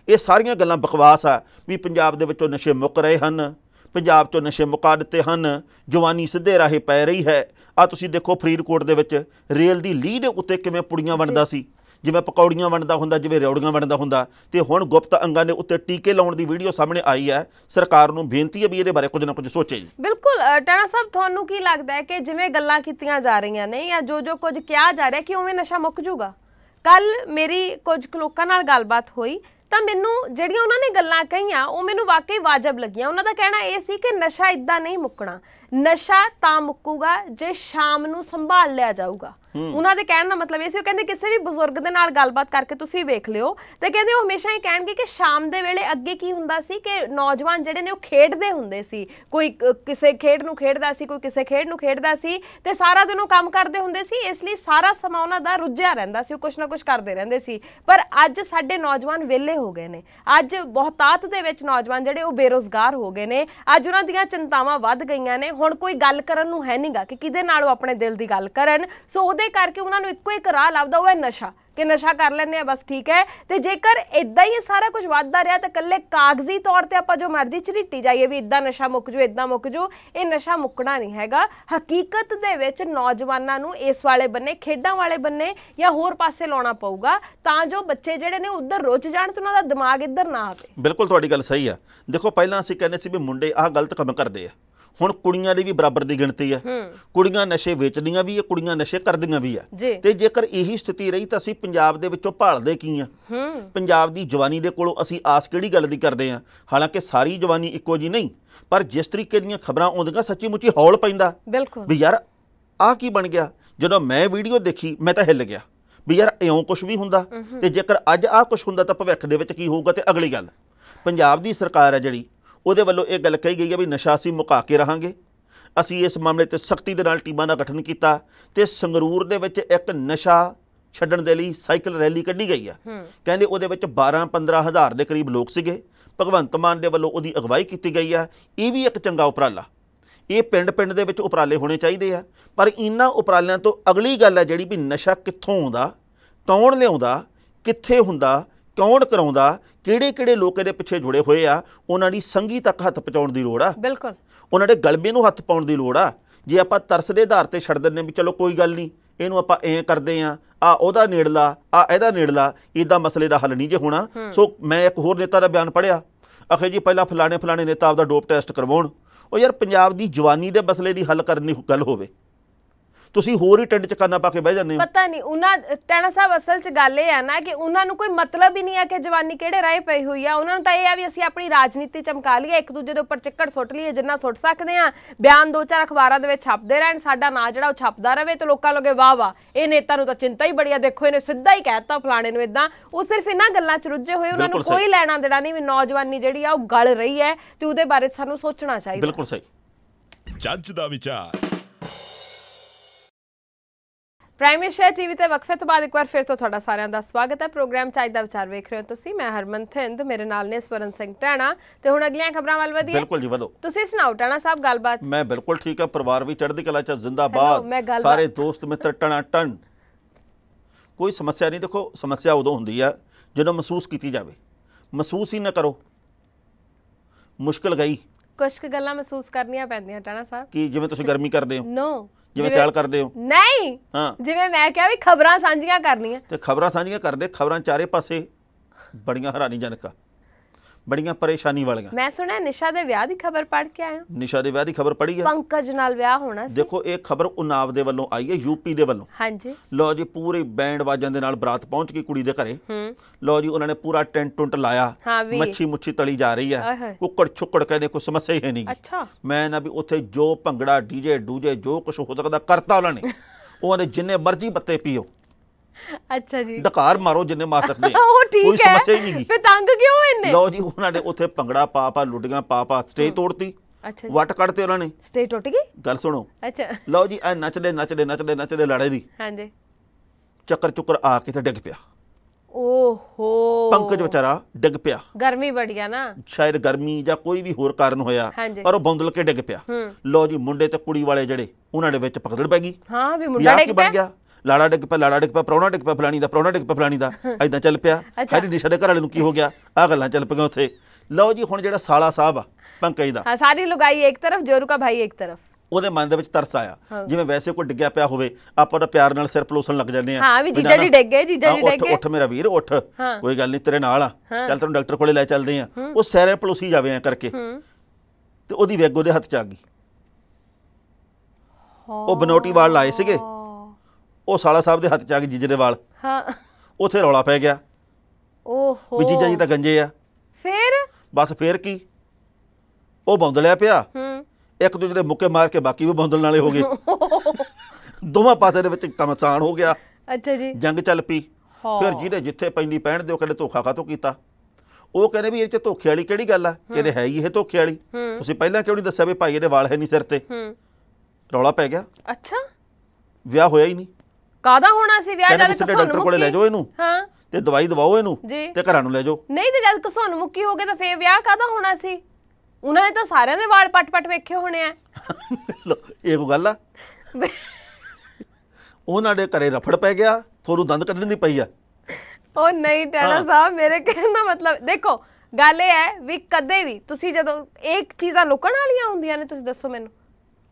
ਇਹ ਸਾਰੀਆਂ ਗੱਲਾਂ ਬਕਵਾਸ ਆ ਵੀ ਪੰਜਾਬ ਦੇ ਵਿੱਚੋਂ ਨਸ਼ੇ ਮੁੱਕ ਰਹੇ ਹਨ। ਪੰਜਾਬ ਚੋਂ ਨਸ਼ੇ ਮੁਕਾ ਦਿੱਤੇ ਹਨ। ਜਵਾਨੀ ਸਿੱਧੇ ਰਾਹੇ ਪੈ ਰਹੀ ਹੈ। ਆ ਤੁਸੀਂ ਦੇਖੋ ਫਰੀਦਕੋਟ ਦੇ ਵਿੱਚ ਰੇਲ ਦੀ ਦੇ ਉੱਤੇ ਕਿਵੇਂ ਪੁੜੀਆਂ ਵੰਡਦਾ ਸੀ। ਜਿਵੇਂ ਪਕੌੜੀਆਂ ਵੰਡਦਾ ਹੁੰਦਾ ਜਿਵੇਂ ਰਿਉੜੀਆਂ ਵੰਡਦਾ ਹੁੰਦਾ। ਤੇ ਹੁਣ ਗੁਪਤ ਅੰਗਾਂ ਦੇ ਉੱਤੇ ਟੀਕੇ ਲਾਉਣ ਦੀ ਵੀਡੀਓ ਸਾਹਮਣੇ ਆਈ ਹੈ। ਸਰਕਾਰ ਨੂੰ ਬੇਨਤੀ ਹੈ ਵੀ ਇਹਦੇ ਬਾਰੇ ਕੁਝ ਨਾ ਕੁਝ ਸੋਚੇ ਜੀ। ਬਿਲਕੁਲ ਟਾਣਾ ਸਾਹਿਬ ਤੁਹਾਨੂੰ ਕੀ ਲੱਗਦਾ ਹੈ ਕਿ ਜਿਵੇਂ ਗੱਲਾਂ ਕੀਤੀਆਂ ਜਾ ਰਹੀਆਂ ਨੇ ਜਾਂ ਜੋ ਜੋ ਕੁਝ ਕਿਹਾ ਜਾ ਰਿਹਾ ਕਿ ਉਵੇਂ ਨਸ਼ਾ ਮੁੱਕ ਜੂਗਾ ਕੱਲ ਮੇਰੀ ਕੁਝ ਲੋਕਾਂ ਨਾਲ ਗੱਲਬਾਤ ਹੋਈ। ਤਾਂ ਮੈਨੂੰ ਜਿਹੜੀਆਂ ਉਹਨਾਂ ਨੇ ਗੱਲਾਂ ਕਹੀਆਂ, ਉਹ ਮੈਨੂੰ ਵਾਕਈ ਵਾਜਬ ਲੱਗੀਆਂ। ਉਹਨਾਂ ਦਾ ਕਹਿਣਾ ਇਹ ਸੀ ਕਿ ਨਸ਼ਾ ਇਦਾਂ ਨਹੀਂ ਮੁੱਕਣਾ। ਨਸ਼ਾ ਤਾਂ ਮੁੱਕੂਗਾ ਜੇ ਸ਼ਾਮ ਨੂੰ ਸੰਭਾਲ ਲਿਆ ਜਾਊਗਾ। ਉਹਨਾਂ ਦੇ ਕਹਿਣ ਦਾ ਮਤਲਬ ਇਹ ਸੀ ਉਹ ਕਹਿੰਦੇ ਕਿਸੇ ਵੀ ਬਜ਼ੁਰਗ ਦੇ ਨਾਲ ਗੱਲਬਾਤ ਕਰਕੇ ਤੁਸੀਂ ਵੇਖ ਲਿਓ। ਤੇ ਕਹਿੰਦੇ ਉਹ ਹਮੇਸ਼ਾ ਹੀ ਕਹਿਣਗੇ ਕਿ ਸ਼ਾਮ ਦੇ ਵੇਲੇ ਅੱਗੇ ਕੀ ਹੁੰਦਾ ਸੀ ਕਿ ਨੌਜਵਾਨ ਜਿਹੜੇ ਨੇ ਉਹ ਖੇਡਦੇ ਹੁੰਦੇ ਸੀ। ਕੋਈ ਕਿਸੇ ਖੇਡ ਨੂੰ ਖੇਡਦਾ ਸੀ ਕੋਈ ਕਿਸੇ ਖੇਡ ਨੂੰ ਖੇਡਦਾ ਸੀ ਤੇ ਸਾਰਾ ਦਿਨ ਉਹ ਕੰਮ ਕਰਦੇ ਹੁੰਦੇ ਸੀ ਇਸ ਲਈ ਸਾਰਾ ਸਮਾਂ ਉਹਨਾਂ ਦਾ ਰੁੱਝਿਆ ਰਹਿੰਦਾ ਸੀ ਉਹ ਕੁਛ ਨਾ ਕੁਛ ਕਰਦੇ ਰਹਿੰਦੇ ਸੀ। ਪਰ ਅੱਜ ਸਾਡੇ ਨੌਜਵਾਨ ਵਿਹਲੇ ਹੋ ਗਏ ਨੇ। ਅੱਜ ਬਹੁਤਾਤ ਦੇ ਵਿੱਚ ਨੌਜਵਾਨ ਜਿਹੜੇ ਉਹ ਬੇਰੋਜ਼ਗਾਰ ਹੋ ਗਏ ਨੇ। ਅੱਜ ਉਹਨਾਂ ਦੀਆਂ ਚਿੰਤਾਵਾਂ ਵੱਧ ਗਈਆਂ ਨੇ। ਹੁਣ ਕੋਈ ਗੱਲ ਕਰਨ ਨੂੰ ਹੈ ਨਹੀਂਗਾ ਕਿ ਕਿਹਦੇ ਨਾਲ ਉਹ ਆਪਣੇ ਦਿਲ ਦੀ ਗੱਲ ਕਰਨ? ਸੋ ਉਹਦੇ ਕਰਕੇ ਉਹਨਾਂ ਨੂੰ ਇੱਕੋ ਇੱਕ ਰਾਹ ਲੱਭਦਾ ਉਹ ਹੈ ਨਸ਼ਾ। ਕਿ ਨਸ਼ਾ ਕਰ ਲੈਂਦੇ ਆ, ਬਸ ਠੀਕ ਹੈ। ਤੇ ਜੇਕਰ ਇਦਾਂ ਹੀ ਸਾਰਾ ਕੁਝ ਵੱਧਦਾ ਰਿਹਾ ਤਾਂ ਇਕੱਲੇ ਕਾਗਜ਼ੀ ਤੌਰ ਤੇ ਆਪਾਂ ਜੋ ਮਰਜ਼ੀ ਝਰੀਟੀ ਜਾਈਏ ਵੀ ਇਦਾਂ ਨਸ਼ਾ ਮੁੱਕ ਜੂ ਇਦਾਂ ਮੁੱਕ ਜੂ, ਇਹ ਨਸ਼ਾ ਮੁੱਕਣਾ ਨਹੀਂ ਹੈਗਾ। ਹਕੀਕਤ ਦੇ ਵਿੱਚ ਨੌਜਵਾਨਾਂ ਨੂੰ ਇਸ ਵਾਲੇ ਬੰਨੇ, ਖੇਡਾਂ ਵਾਲੇ ਬੰਨੇ ਜਾਂ ਹੋਰ ਪਾਸੇ ਲਾਉਣਾ ਪਊਗਾ, ਤਾਂ ਜੋ ਬੱਚੇ ਜਿਹੜੇ ਨੇ ਉਧਰ ਰੁੱਝ ਜਾਣ ਤੇ ਉਹਨਾਂ ਦਾ ਦਿਮਾਗ ਇੱਧਰ ਨਾ ਆਵੇ। ਬਿਲਕੁਲ ਤੁਹਾਡੀ ਗੱਲ ਸਹੀ ਆ। ਦੇਖੋ, ਪਹਿਲਾਂ ਅਸੀਂ ਕਹਿੰਦੇ ਸੀ ਵੀ ਮੁੰਡੇ ਆਹ ਗਲਤ ਕੰਮ ਕਰਦੇ ਆ। ਹੁਣ ਕੁੜੀਆਂ ਦੀ ਵੀ ਬਰਾਬਰ ਦੀ ਗਿਣਤੀ ਆ। ਕੁੜੀਆਂ ਨਸ਼ੇ ਵੇਚਦੀਆਂ ਵੀ ਆ ਕੁੜੀਆਂ ਨਸ਼ੇ ਕਰਦੀਆਂ ਵੀ ਆ। ਜੀ। ਤੇ ਜੇਕਰ ਇਹੀ ਸਥਿਤੀ ਰਹੀ ਤਾਂ ਅਸੀਂ ਪੰਜਾਬ ਦੇ ਵਿੱਚੋਂ ਭਾਲਦੇ ਕੀ ਆ? ਹੂੰ। ਪੰਜਾਬ ਦੀ ਜਵਾਨੀ ਦੇ ਕੋਲੋਂ ਅਸੀਂ ਆਸ ਕਿਹੜੀ ਗੱਲ ਦੀ ਕਰਦੇ ਆ? ਹਾਲਾਂਕਿ ਸਾਰੀ ਜਵਾਨੀ ਇੱਕੋ ਜੀ ਨਹੀਂ ਪਰ ਜਿਸ ਤਰੀਕੇ ਦੀਆਂ ਖਬਰਾਂ ਆਉਂਦੀਆਂ ਸੱਚੀ ਮੁੱਚੀ ਹੌਲ ਪੈਂਦਾ। ਬਿਲਕੁਲ। ਵੀ ਯਾਰ ਆਹ ਕੀ ਬਣ ਗਿਆ? ਜਦੋਂ ਮੈਂ ਵੀਡੀਓ ਦੇਖੀ ਮੈਂ ਤਾਂ ਹਿੱਲ ਗਿਆ। ਵੀ ਯਾਰ ਇਉਂ ਕੁਝ ਵੀ ਹੁੰਦਾ। ਤੇ ਜੇਕਰ ਅੱਜ ਆਹ ਕੁਝ ਹੁੰਦਾ ਤਾਂ ਭਵਿੱਖ ਦੇ ਵਿੱਚ ਕੀ ਹੋਊਗਾ ਤੇ ਅਗਲੀ ਗੱਲ। ਪੰਜਾਬ ਦੀ ਸਰਕਾਰ ਹੈ ਜਿਹੜੀ ਉਹਦੇ ਵੱਲੋਂ ਇਹ ਗੱਲ ਕਹੀ ਗਈ ਹੈ ਵੀ ਨਸ਼ਾ ਅਸੀਂ ਮੁਕਾ ਕੇ ਰਹਾਂਗੇ। ਅਸੀਂ ਇਸ ਮਾਮਲੇ ਤੇ ਸਖਤੀ ਦੇ ਨਾਲ ਟੀਮਾਂ ਦਾ ਗਠਨ ਕੀਤਾ ਤੇ ਸੰਗਰੂਰ ਦੇ ਵਿੱਚ ਇੱਕ ਨਸ਼ਾ ਛੱਡਣ ਦੇ ਲਈ ਸਾਈਕਲ ਰੈਲੀ ਕੱਢੀ ਗਈ ਆ। ਕਹਿੰਦੇ ਉਹਦੇ ਵਿੱਚ 12-15 ਹਜ਼ਾਰ ਦੇ ਕਰੀਬ ਲੋਕ ਸੀਗੇ। ਭਗਵੰਤ ਮਾਨ ਦੇ ਵੱਲੋਂ ਉਹਦੀ ਅਗਵਾਈ ਕੀਤੀ ਗਈ ਆ। ਇਹ ਵੀ ਇੱਕ ਚੰਗਾ ਉਪਰਾਲਾ। ਇਹ ਪਿੰਡ-ਪਿੰਡ ਦੇ ਵਿੱਚ ਉਪਰਾਲੇ ਹੋਣੇ ਚਾਹੀਦੇ ਆ। ਪਰ ਇਹਨਾਂ ਉਪਰਾਲਿਆਂ ਤੋਂ ਅਗਲੀ ਗੱਲ ਹੈ ਜਿਹੜੀ ਵੀ ਨਸ਼ਾ ਕਿੱਥੋਂ ਆਉਂਦਾ ਕੌਣ ਲਿਆਉਂਦਾ ਕਿੱਥੇ ਹੁੰਦਾ ਕੌਣ ਕਰਾਉਂਦਾ ਕਿਹੜੇ-ਕਿਹੜੇ ਲੋਕ ਇਹਦੇ ਪਿੱਛੇ ਜੁੜੇ ਹੋਏ ਆ ਉਹਨਾਂ ਦੀ ਸੰਗੀ ਤੱਕ ਹੱਥ ਪਹੁੰਚਾਉਣ ਦੀ ਲੋੜ ਆ। ਬਿਲਕੁਲ। ਉਹਨਾਂ ਦੇ ਗਲਬੇ ਨੂੰ ਹੱਥ ਪਾਉਣ ਦੀ ਲੋੜ ਆ। ਜੇ ਆਪਾਂ ਤਰਸ ਦੇ ਆਧਾਰ ਤੇ ਛੱਡ ਦਿੰਦੇ ਵੀ ਚਲੋ ਕੋਈ ਗੱਲ ਨਹੀਂ ਇਹਨੂੰ ਆਪਾਂ ਐਂ ਕਰਦੇ ਆ ਆ ਉਹਦਾ ਨੇੜਲਾ ਆ ਇਹਦਾ ਨੇੜਲਾ ਇਦਾਂ ਮਸਲੇ ਦਾ ਹੱਲ ਨਹੀਂ ਜੇ ਹੋਣਾ। ਸੋ ਮੈਂ ਇੱਕ ਹੋਰ ਨੇਤਾ ਦਾ ਬਿਆਨ ਪੜਿਆ ਅਖੇ ਜੀ ਪਹਿਲਾਂ ਫਲਾਣੇ ਫਲਾਣੇ ਨੇਤਾ ਆਪਦਾ ਡੋਪ ਟੈਸਟ ਕਰਵਾਉਣ। ਉਹ ਯਾਰ ਪੰਜਾਬ ਦੀ ਜਵਾਨੀ ਦੇ ਮਸਲੇ ਦੀ ਹੱਲ ਕਰਨ ਦੀ ਗੱਲ ਹੋਵੇ। ਤੁਸੀਂ ਹੋਰ ਹੀ ਟਿੰਡ ਚ ਕੰਨਾ ਪਾ ਕੇ ਬਹਿ ਜਾਂਦੇ ਹੋ। ਪਤਾ ਨਹੀਂ ਉਹਨਾਂ ਟੈਣਾ ਸਾਹਿਬ ਅਸਲ 'ਚ ਗੱਲ ਇਹ ਆ ਨਾ ਕਿ ਉਹਨਾਂ ਨੂੰ ਕੋਈ ਮਤਲਬ ਹੀ ਨਹੀਂ ਆ ਕਿ ਜਵਾਨੀ ਕਿਹੜੇ ਰਾਹ ਪਈ ਹੋਈ ਆ। ਉਹਨਾਂ ਨੂੰ ਤਾਂ ਇਹ ਆ ਵੀ ਅਸੀਂ ਆਪਣੀ ਰਾਜਨੀਤੀ ਚਮਕਾ ਲਈਏ ਇੱਕ ਦੂਜੇ ਦੇ ਉੱਪਰ ਚੱਕੜ ਸੁੱਟ ਲਈਏ ਜਿੰਨਾ ਸੁੱਟ ਸਕਦੇ ਆ। ਬਿਆਨ ਦੋ ਚਾਰ ਅਖਬਾਰਾਂ ਦੇ ਵਿੱਚ ਛਪਦੇ ਰਹਿਣ ਸਾਡਾ ਨਾਂ ਜਿਹੜਾ ਉਹ ਛਪਦਾ ਰਵੇ ਤੇ ਲੋਕਾਂ ਲੋਗੇ ਵਾਹ ਵਾਹ ਇਹ ਨੇਤਾ ਨੂੰ ਤਾਂ ਚਿੰਤਾ ਹੀ ਬੜੀ ਆ। ਦੇਖੋ ਇਹਨੇ ਸਿੱਧਾ ਹੀ ਕਹਿਤਾ ਫਲਾਣੇ ਨੂੰ ਇਦਾਂ ਉਹ ਸਿਰਫ ਇਹਨਾਂ ਗੱਲਾਂ 'ਚ ਰੁੱਝੇ ਹੋਏ ਉਹਨਾਂ ਨੂੰ। ਕੋਈ ਲੈਣਾ ਦੇਣਾ ਨਹੀਂ ਵੀ ਨੌਜਵਾਨੀ ਜਿਹੜੀ ਆ ਉਹ ਗਲ ਰਹੀ ਹੈ ਤੇ ਉਹਦੇ ਬਾਰੇ ਸਾਨੂੰ ਸੋਚਣਾ ਚਾਹੀਦਾ। ਬਿਲਕੁਲ ਸਹੀ। ਜੱਜ ਦਾ ਵਿਚਾਰ। ਪ੍ਰਾਈਮ ਏਸ਼ੀਆ ਟੀਵੀ ਤੇ ਵਕਫੇ ਤੋਂ ਬਾਅਦ ਇੱਕ ਵਾਰ ਫਿਰ ਤੋਂ ਤੁਹਾਡਾ ਸਾਰਿਆਂ ਦਾ ਸਵਾਗਤ ਹੈ। ਪ੍ਰੋਗਰਾਮ ਚਾਹੀ ਦਾ ਵਿਚਾਰ ਵੇਖ ਰਹੇ ਹੋ ਤੁਸੀਂ। ਮੈਂ ਹਰਮਨ ਥਿੰਦ ਮੇਰੇ ਨਾਲ ਨੇ ਸਵਰਨ ਸਿੰਘ ਟਾਣਾ ਤੇ ਹੁਣ ਅਗਲੀਆਂ ਖਬਰਾਂ ਵੱਲ ਵਧੀਏ। ਬਿਲਕੁਲ ਜੀ ਵਧੋ। ਤੁਸੀਂ ਸੁਣਾਓ ਟਾਣਾ ਸਾਹਿਬ ਗੱਲਬਾਤ? ਮੈਂ ਬਿਲਕੁਲ ਠੀਕ ਆ ਪਰਿਵਾਰ ਵੀ ਚੜ੍ਹਦੀ ਕਲਾ ਚ ਜ਼ਿੰਦਾਬਾਦ। ਸਾਰੇ ਦੋਸਤ ਮਿੱਤਰ ਟਣਾ ਟਣ। ਕੋਈ ਸਮੱਸਿਆ ਨਹੀਂ ਦੇਖੋ ਸਮੱਸਿਆ ਉਦੋਂ ਹੁੰਦੀ ਆ ਜਦੋਂ ਮਹਿਸੂਸ ਕੀਤੀ ਜਾਵੇ। ਮਹਿਸੂਸ ਹੀ ਨਾ ਕਰੋ। ਮੁਸ਼ਕਲ ਗਈ। ਕੁਝ ਗੱਲਾਂ ਮਹਿਸੂਸ ਕਰਨੀਆਂ ਪੈਂਦੀਆਂ ਟਾਣਾ ਸਾਹਿਬ। ਕਿ ਜਿਵੇਂ ਤੁਸੀਂ ਗਰਮੀ ਕਰਦੇ ਹੋ? ਨੋ ਜਿਵੇਂ ਸਿਆਲ ਕਰਦੇ ਹੋ। ਨਹੀਂ। ਹਾਂ। ਜਿਵੇਂ ਮੈਂ ਕਿਹਾ ਵੀ ਖਬਰਾਂ ਸਾਂਝੀਆਂ ਕਰਨੀਆਂ। ਤੇ ਖਬਰਾਂ ਸਾਂਝੀਆਂ ਕਰਦੇ ਖਬਰਾਂ ਚਾਰੇ ਪਾਸੇ ਬੜੀਆਂ ਹੈਰਾਨੀਜਨਕ ਆ। ਬੜੀਆਂ ਪਰੇਸ਼ਾਨੀ ਵਾਲੀਆਂ। ਮੈਂ ਸੁਣਿਆ ਨਿਸ਼ਾ ਦੇ ਵਿਆਹ ਦੀ ਖਬਰ ਪੜ੍ਹ ਕੇ ਆਇਆ। ਨਿਸ਼ਾ ਦੇ ਵਿਆਹ ਦੀ ਖਬਰ ਪੜੀ ਆ? ਪੰਕਜ ਨਾਲ ਵਿਆਹ ਹੋਣਾ ਸੀ। ਦੇਖੋ ਇਹ ਖਬਰ ਉਨਾਵ ਦੇ ਵੱਲੋਂ ਆਈ ਹੈ ਯੂਪੀ ਦੇ ਵੱਲੋਂ। ਹਾਂਜੀ। ਲਓ ਜੀ ਪੂਰੇ ਬੈਂਡ ਵਾਜਣ ਦੇ ਨਾਲ ਬਰਾਤ ਪਹੁੰਚ ਗਈ ਕੁੜੀ ਦੇ ਘਰੇ। ਹੂੰ। ਲਓ ਜੀ ਉਹਨਾਂ ਨੇ ਪੂਰਾ ਟੈਂਟ ਟੁੰਟ ਲਾਇਆ। ਹਾਂ ਮੱਛੀ ਮੁੱਛੀ ਤਲੀ ਜਾ ਰਹੀ ਹੈ। ਕੁੱਕੜ ਛੁੱਕੜ ਕਹਿੰਦੇ ਕੋਈ ਸਮੱਸਿਆ ਹੀ ਹੈ ਨਹੀਂ ਅੱਛਾ। ਮੈਂ ਨਾ ਵੀ ਉੱਥੇ ਜੋ ਭੰਗੜਾ ਡੀਜੇ ਡੂਜੇ ਜੋ ਕੁਝ ਹੋ ਸਕਦਾ ਕਰਤਾ ਉਹਨਾਂ ਨੇ। (laughs) ਉਹਨਾਂ ਨੇ ਜਿੰਨੇ ਮਰਜ਼ੀ ਬੱਤੇ ਪੀਓ। ਅੱਛਾ ਜੀ। ਡਕਾਰ ਮਾਰੋ ਜਿੰਨੇ ਮਾਰ ਸਕਦੇ (laughs) ਉਹ ਕੋਈ ਠੀਕ ਹੈ। ਸਮੱਸਿਆ ਹੀ ਨਹੀਂ ਗੀ। ਫੇ ਤੰਗ ਕਿਉਂ ਇੰਨੇ? ਲਓ ਜੀ ਉਹਨਾਂ ਨੇ ਉੱਥੇ ਭੰਗੜਾ ਪਾ ਪਾ ਲੁੱਡੀਆਂ ਪਾ ਪਾ ਸਟੇਜ ਤੋੜਤੀ। ਅੱਛਾ ਜੀ। ਵੱਟ ਕੱਢਤੇ ਉਹਨਾਂ ਨੇ। ਸਟੇ ਟੁੱਟ ਗਈ? ਗੱਲ ਸੁਣੋ। ਅੱਛਾ। ਲਓ ਜੀ ਐ ਨੱਚਦੇ ਨੱਚਦੇ ਨੱਚਦੇ ਨੱਚਦੇ ਲੜੇ ਦੀ। ਹਾਂਜੀ। ਚੱਕਰ ਚੁੱਕਰ ਆ ਕੇ ਤੇ ਡਿੱਗ ਪਿਆ। ਓਹੋ। ਪੰਕਜ ਵਿਚਾਰਾ ਡਿੱਗ ਪਿਆ। ਗਰਮੀ ਬੜੀ ਆ ਨਾ। ਸ਼ਾਇਦ ਗਰਮੀ ਜਾਂ ਕੋਈ ਵੀ ਹੋਰ ਕਾਰਨ ਹੋਇਆ ਹਾਂਜੀ। ਪਰ ਉਹ ਬੌਂਦਲ ਕੇ ਡਿੱਗ ਪਿਆ। ਲਓ ਜੀ ਮੁੰਡੇ ਤੇ ਕੁੜੀ ਵਾਲੇ ਜਿਹੜੇ ਉਹਨਾਂ ਦੇ ਵਿੱਚ ਪਕੜ ਪੈ ਗਈ। ਹਾਂ ਵੀ ਮੁੰਡਾ ਵਿਆਹ ਕੀ ਡਿੱਗ ਬਣ ਪਿਆ? ਗਿਆ? ਲਾੜਾ ਡਿੱਗ ਪਿਆ ਲਾੜਾ ਡਿੱਗ ਪਿਆ ਪ੍ਰਾਹੁਣਾ ਡਿੱਗ ਪਿਆ ਫਲਾਣੀ ਦਾ ਪ੍ਰਾਹੁਣਾ ਡਿੱਗ ਪਿਆ ਫਲਾਣੀ ਦਾ ਐਦਾਂ ਚੱਲ ਪਿਆ। ਹਰੀ ਨਿਸ਼ਾ ਦੇ ਘਰ ਵਾਲੇ ਨੂੰ ਕੀ ਹੋ ਗਿਆ? ਆ ਗੱਲਾਂ ਚੱਲ ਪਈਆਂ ਉੱਥੇ। ਲਓ ਜੀ ਹੁਣ ਜਿਹੜਾ ਸਾਲਾ ਸਾਹਿਬ ਆ ਪੰਕਜ ਦਾ। ਹਾਂ ਸਾਰੀ ਲੁਗਾਈ ਇੱਕ ਤਰਫ ਜੋਰੂ ਦਾ ਭਾਈ ਇੱਕ ਤਰਫ। ਉਹਦੇ ਮਨ ਦੇ ਵਿੱਚ ਤਰਸ ਆਇਆ। ਜਿਵੇਂ ਵੈਸੇ ਕੋਈ ਡਿੱਗਿਆ ਪਿਆ ਹੋਵੇ ਆਪਾਂ ਉਹਦਾ ਪਿਆਰ ਨਾਲ ਸਿਰ ਪਲੋਸਣ ਲੱਗ ਜਾਂਦੇ ਆ ਹਾਂ ਵੀ ਜੀਜਾ ਜੀ ਡਿੱਗ ਗਏ ਜੀਜਾ ਜੀ ਡਿੱਗ ਗਏ। ਉੱਠ ਮੇਰਾ ਵੀਰ ਉੱਠ। ਕੋਈ ਗੱਲ ਨਹੀਂ ਤੇਰੇ ਨਾਲ ਆ। ਚੱਲ ਤੈਨੂੰ ਡਾਕਟਰ ਕੋਲੇ ਲੈ ਚੱਲਦੇ ਆ ਉਹ ਸਿਰੇ ਪਲੋਸੀ ਜਾਵੇ ਆ ਕਰਕੇ। ਤੇ ਉਹਦੀ ਵੈਗ ਉਹਦੇ ਹੱਥ ਚ ਆ ਗਈ। ਉਹ ਬਨੋਟੀ ਵਾਲ ਲਾਏ ਸੀਗੇ। ਉਹ ਸਾਲਾ ਸਾਹਿਬ ਦੇ ਹੱਥ ਚ ਆ ਗਈ ਜੀਜੇ ਦੇ ਵਾਲ। ਹਾਂ। ਉੱਥੇ ਰੌਲਾ ਪੈ ਗਿਆ। ਓਹੋ। ਵੀ ਜੀਜਾ ਜੀ ਤਾਂ ਗੰਜੇ ਆ। ਫੇਰ? ਬਸ ਫੇਰ ਕੀ? ਉਹ ਬੌਂਦਲਿਆ ਪਿਆ। ਹੂੰ। ਇੱਕ ਦੂਜੇ ਦੇ ਮੁੱਕੇ ਮਾਰ ਕੇ ਬਾਕੀ ਵੀ ਬੌਂਦਲਣ ਵਾਲੇ ਹੋ ਗਏ। (laughs) ਦੋਵਾਂ ਪਾਸੇ ਦੇ ਵਿੱਚ ਕਮਸਾਨ ਹੋ ਗਿਆ। ਅੱਛਾ ਜੀ। ਜੰਗ ਚੱਲ ਪਈ। ਫਿਰ ਜਿਹਨੇ ਜਿੱਥੇ ਪੈਂਦੀ ਪੈਣ ਦਿਓ ਕਹਿੰਦੇ ਧੋਖਾ ਕਾਤੋਂ ਕੀਤਾ? ਉਹ ਕਹਿੰਦੇ ਵੀ ਇਹ ਚ ਧੋਖੇ ਵਾਲੀ ਕਿਹੜੀ ਗੱਲ ਆ? ਕਹਿੰਦੇ ਹੈ ਹੀ ਇਹ ਧੋਖੇ ਵਾਲੀ। ਤੁਸੀਂ ਪਹਿਲਾਂ ਕਿਉਂ ਨਹੀਂ ਦੱਸਿਆ ਵੀ ਭਾਈ ਇਹਦੇ ਵਾਲ ਹੈ ਨਹੀਂ ਸਿਰ ਤੇ? ਰੌਲਾ ਪੈ ਗਿਆ। ਅੱਛਾ। ਵਿਆਹ ਹੋਇਆ ਹੀ ਨਹੀਂ। ਕਾਦਾ ਹੋਣਾ ਸੀ ਵਿਆਹ? ਜਦ ਕਸੋਨ ਡਾਕਟਰ ਕੋਲੇ ਲੈ ਜਾਓ ਇਹਨੂੰ। ਹਾਂ। ਤੇ ਦਵਾਈ ਦਵਾਓ ਇਹਨੂੰ ਤੇ ਘਰਾਂ ਨੂੰ ਲੈ ਜਾਓ। ਨਹੀਂ ਤੇ ਜਦ ਕਸੋਨ ਮੁੱਕੀ ਹੋ ਗਏ ਤਾਂ ਫੇਰ ਵਿਆਹ ਕਾਦਾ ਹੋਣਾ ਸੀ? ਉਹਨਾਂ ਨੇ ਤਾਂ ਸਾਰਿਆਂ ਦੇ ਵਾਲ ਪਟ-ਪਟ ਵੇਖੇ ਹੋਣੇ ਆ। (laughs) ਇਹ ਕੋ ਗੱਲ ਆ? (laughs) ਉਹਨਾਂ ਦੇ ਘਰੇ ਰਫੜ ਪੈ ਗਿਆ ਤੁਹਾਨੂੰ ਦੰਦ ਕੱਢਣ ਦੀ ਪਈ ਆ। ਉਹ ਨਹੀਂ ਟੈਣਾ। ਸਾਹਿਬ ਮੇਰੇ ਕਹਿਣ ਦਾ ਮਤਲਬ ਦੇਖੋ ਗੱਲ ਇਹ ਹੈ ਵੀ ਕਦੇ ਵੀ ਤੁਸੀਂ ਜਦੋਂ ਇੱਕ ਚੀਜ਼ਾਂ ਲੁਕਣ ਵਾਲੀਆਂ ਹੁੰਦੀਆਂ ਨੇ ਤੁਸੀਂ ਦੱਸੋ ਮੈਨੂੰ।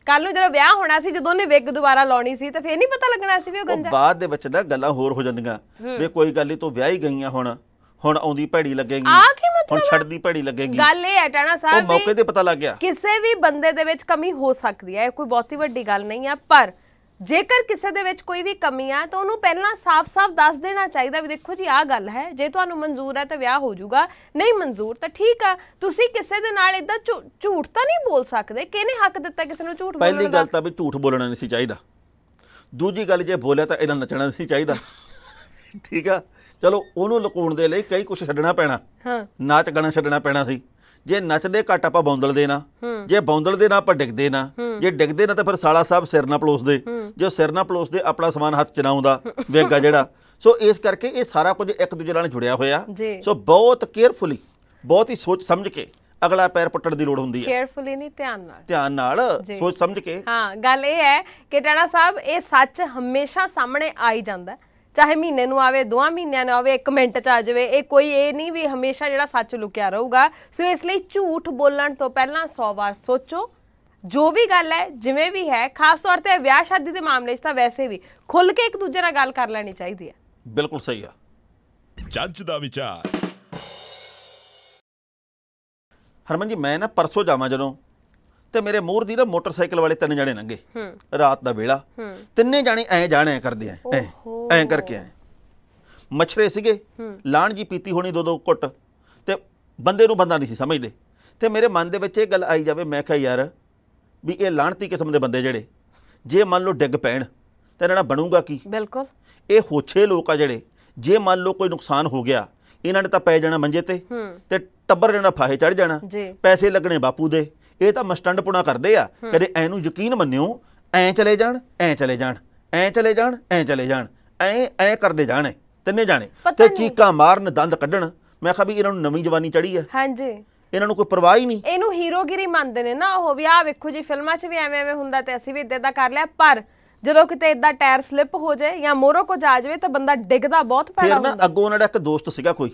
ਕੱਲ ਨੂੰ ਜਦੋਂ ਵਿਆਹ ਹੋਣਾ ਸੀ ਜਦੋਂ ਉਹਨੇ ਵਿਗ ਦੁਬਾਰਾ ਲਾਉਣੀ ਸੀ ਤਾਂ ਫੇਰ ਨਹੀਂ ਪਤਾ ਲੱਗਣਾ ਸੀ ਵੀ ਉਹ ਉਹ ਗੰਜਾ ਬਾਅਦ ਦੇ ਵਿੱਚ ਨਾ ਗੱਲਾਂ ਹੋਰ ਹੋ ਜਾਂਦੀਆਂ। ਵੀ ਕੋਈ ਗੱਲ ਨਹੀਂ ਤੂੰ ਵਿਆਹ ਹੀ ਗਈਆਂ ਹੁਣ। ਹੁਣ ਆਉਂਦੀ ਭੈੜੀ ਲੱਗੇਗੀ। ਆ ਕੀ ਮਤਲਬ ਹੁਣ? ਛੱਡਦੀ ਭੈੜੀ ਲੱਗੇਗੀ। ਗੱਲ ਇਹ ਹੈ ਟੈਣਾ ਉਹ ਸਾਹਿਬ ਮੌਕੇ ਵੀ ਤੇ ਪਤਾ ਲੱਗ ਗਿਆ। ਕਿਸੇ ਵੀ ਬੰਦੇ ਦੇ ਵਿੱਚ ਕਮੀ ਹੋ ਸਕਦੀ ਹੈ ਇਹ ਕੋਈ ਬਹੁਤੀ ਵੱਡੀ ਗੱਲ ਨਹੀਂ ਆ ਪਰ ਜੇਕਰ ਕਿਸੇ ਦੇ ਵਿੱਚ ਕੋਈ ਵੀ ਕਮੀ ਆ ਤਾਂ ਉਹਨੂੰ ਪਹਿਲਾਂ ਸਾਫ਼-ਸਾਫ਼ ਦੱਸ ਦੇਣਾ ਚਾਹੀਦਾ ਵੀ ਦੇਖੋ ਜੀ ਆਹ ਗੱਲ ਹੈ ਜੇ ਤੁਹਾਨੂੰ ਮਨਜ਼ੂਰ ਹੈ ਤਾਂ ਵਿਆਹ ਹੋ ਜਾਊਗਾ ਨਹੀਂ ਮਨਜ਼ੂਰ ਤਾਂ ਠੀਕ ਆ ਤੁਸੀਂ ਕਿਸੇ ਦੇ ਨਾਲ ਇਦਾਂ ਝੂਠ ਤਾਂ ਨਹੀਂ ਬੋਲ ਸਕਦੇ ਕਿਹਨੇ ਹੱਕ ਦਿੱਤਾ ਕਿਸੇ ਨੂੰ ਝੂਠ ਪਹਿਲੀ ਬੋਲਣ ਦਾ? ਗੱਲ ਤਾਂ ਵੀ ਝੂਠ ਬੋਲਣਾ ਨਹੀਂ ਸੀ ਚਾਹੀਦਾ। ਦੂਜੀ ਗੱਲ ਜੇ ਬੋਲਿਆ ਤਾਂ ਇਹਨਾਂ ਨੱਚਣਾ ਨਹੀਂ ਸੀ ਚਾਹੀਦਾ। (laughs) ਠੀਕ ਆ? ਚਲੋ ਉਹਨੂੰ ਲੁਕਾਉਣ ਦੇ ਲਈ ਕਈ ਕੁਝ ਛੱਡਣਾ ਪੈਣਾ। ਹਾਂ। ਨਾਚ ਗਾਣਾ ਛੱਡਣਾ ਪੈਣਾ ਸੀ। ਜੇ ਨੱਚਦੇ ਘੱਟ ਆਪਾਂ ਬੌਂਦਲ ਦੇ ਨਾ। ਜੇ ਬੌਂਦਲ ਦੇ ਨਾ ਆਪਾਂ ਡਿੱਗਦੇ ਨਾ ਜੇ ਡਿੱਗਦੇ ਨਾ ਤਾਂ ਫਿਰ ਸਾਲਾ ਸਾਹਿਬ ਸਿਰ ਨਾ ਪਲੋਸਦੇ ਜੇ ਸਿਰ ਨਾ ਪਲੋਸਦੇ ਆਪਣਾ ਸਮਾਨ ਹੱਥ ਚ ਨਾ ਆਉਂਦਾ ਵੇਗਾ ਜਿਹੜਾ ਸੋ ਇਸ ਕਰਕੇ ਇਹ ਸਾਰਾ ਕੁਝ ਇੱਕ ਦੂਜੇ ਨਾਲ ਜੁੜਿਆ ਹੋਇਆ। ਸੋ ਬਹੁਤ ਕੇਅਰਫੁਲੀ ਬਹੁਤ ਹੀ ਸੋਚ ਸਮਝ ਕੇ ਅਗਲਾ ਪੈਰ ਪੁੱਟਣ ਦੀ ਲੋੜ ਹੁੰਦੀ ਹੈ ਕੇਅਰਫੁਲੀ ਨਹੀਂ ਧਿਆਨ ਨਾਲ ਧਿਆਨ ਨਾਲ। ਸੋਚ ਸਮਝ ਕੇ ਹਾਂ ਗੱਲ ਇਹ ਹੈ ਕਿ ਟਾਣਾ ਸਾਹਿਬ ਇਹ ਸੱਚ ਹਮੇਸ਼ਾ ਸਾਹਮਣੇ ਆ ਹੀ ਜਾਂਦਾ ਹੈ। ਚਾਹੇ ਮਹੀਨੇ ਨੂੰ ਆਵੇ ਦੋਆਂ ਮਹੀਨਿਆਂ ਨੂੰ ਆਵੇ ਇੱਕ ਮਿੰਟ ਚ ਆ ਜਾਵੇ ਇਹ ਕੋਈ ਇਹ ਨਹੀਂ ਵੀ ਹਮੇਸ਼ਾ ਜਿਹੜਾ ਸੱਚ ਲੁਕਿਆ ਰਹੂਗਾ। ਸੋ ਇਸ ਲਈ ਝੂਠ ਬੋਲਣ ਤੋਂ ਪਹਿਲਾਂ 100 ਵਾਰ ਸੋਚੋ। ਜੋ ਵੀ ਗੱਲ ਹੈ ਜਿਵੇਂ ਵੀ ਹੈ ਖਾਸ ਤੌਰ ਤੇ ਵਿਆਹ ਸ਼ਾਦੀ ਦੇ ਮਾਮਲੇ 'ਚ ਤਾਂ ਵੈਸੇ ਵੀ ਖੁੱਲ ਕੇ ਇੱਕ ਦੂਜੇ ਨਾਲ ਗੱਲ ਕਰ ਲੈਣੀ ਚਾਹੀਦੀ ਹੈ। ਬਿਲਕੁਲ ਸਹੀ ਆ। ਜੱਜ ਦਾ ਵਿਚਾਰ। ਹਰਮਨ ਜੀ ਮੈਂ ਨਾ ਪਰਸੋਂ ਜਾਵਾਂ ਜਦੋਂ। ਤੇ ਮੇਰੇ ਮੋਹਰ ਦੀ ਨਾ ਮੋਟਰਸਾਈਕਲ ਵਾਲੇ ਤਿੰਨ ਜਣੇ ਹੂੰ। ਰਾਤ ਦਾ ਵੇਲਾ। ਤਿੰਨੇ ਜਾਣੇ ਐ ਜਾਣ ਕਰਦੇ ਐ ਐ ਕਰਕੇ ਐ। ਮਛਰੇ ਸੀਗੇ। ਲਾਣ ਜੀ ਪੀਤੀ ਹੋਣੀ ਦੋ ਦੋ ਘੁੱਟ। ਤੇ ਬੰਦੇ ਨੂੰ ਬੰਦਾ ਨਹੀਂ ਸੀ ਸਮਝਦੇ। ਤੇ ਮੇਰੇ ਮਨ ਦੇ ਵਿੱਚ ਇਹ ਗੱਲ ਆਈ ਜਾਵੇ ਮੈਂ ਕਿਹਾ ਯਾਰ ਵੀ ਇਹ ਲਾਣਤੀ ਕਿਸਮ ਦੇ ਬੰਦੇ ਜਿਹੜੇ ਜੇ ਮੰਨ ਲਓ ਡਿੱਗ ਪੈਣ ਤੇ ਇਹਨਾਂ ਨਾਲ ਬਣੂਗਾ ਕੀ? ਬਿਲਕੁਲ। ਇਹ ਹੋਛੇ ਲੋਕ ਆ ਜਿਹੜੇ ਜੇ ਮੰਨ ਲਓ ਕੋਈ ਨੁਕਸਾਨ ਹੋ ਗਿਆ ਇਹਨਾਂ ਨੇ ਤਾਂ ਪੈ ਜਾਣਾ ਮੰਜੇ ਤੇ ਤੇ ਟੱਬਰ ਇਹਨਾਂ ਫਾਹੇ ਚੜ ਜਾਣਾ। ਪੈਸੇ ਲੱਗਣੇ ਬਾਪੂ ਦੇ। ਇਹ ਤਾਂ ਮਸਟੰਡ ਪੁਣਾ ਕਰਦੇ ਆ ਕਦੇ ਐ ਨੂੰ ਯਕੀਨ ਮੰਨਿਓ ਐ ਚਲੇ ਜਾਣ ਐ ਚਲੇ ਜਾਣ ਐ ਚਲੇ ਜਾਣ ਐ ਚਲੇ ਜਾਣ ਐ ਐ ਕਰਦੇ ਜਾਣੇ ਤਿੰਨੇ ਜਾਣੇ। ਤੇ। ਚੀਕਾਂ ਮਾਰਨ ਦੰਦ ਕੱਢਣ ਮੈਂ ਕਿਹਾ ਵੀ ਇਹਨਾਂ ਨੂੰ ਨਵੀਂ ਜਵਾਨੀ ਚੜੀ ਆ। ਹਾਂਜੀ। ਇਹਨਾਂ ਨੂੰ ਕੋਈ ਪਰਵਾਹ ਹੀ ਨਹੀਂ। ਇਹਨੂੰ ਹੀਰੋਗਿਰੀ ਮੰਨਦੇ ਨੇ ਨਾ ਉਹ ਵੀ ਆ ਵੇਖੋ ਜੀ ਫਿਲਮਾਂ 'ਚ ਵੀ ਐਵੇਂ ਐਵੇਂ ਹੁੰਦਾ ਤੇ ਅਸੀਂ ਵੀ ਇਦਾਂ ਦਾ ਕਰ ਲਿਆ ਪਰ ਜਦੋਂ ਕਿਤੇ ਇਦਾਂ ਟਾਇਰ ਸਲਿੱਪ ਹੋ ਜਾਏ ਜਾਂ ਮੋਰੋ ਕੋ ਜਾ ਜਾਵੇ ਤਾਂ ਬੰਦਾ ਡਿੱਗਦਾ ਬਹੁਤ ਪੈਦਾ ਫਿਰ ਨਾ ਹੁੰਦਾ। ਅੱਗੋਂ ਉਹਨਾਂ ਦਾ ਇੱਕ ਦੋਸਤ ਸੀਗਾ ਕੋਈ।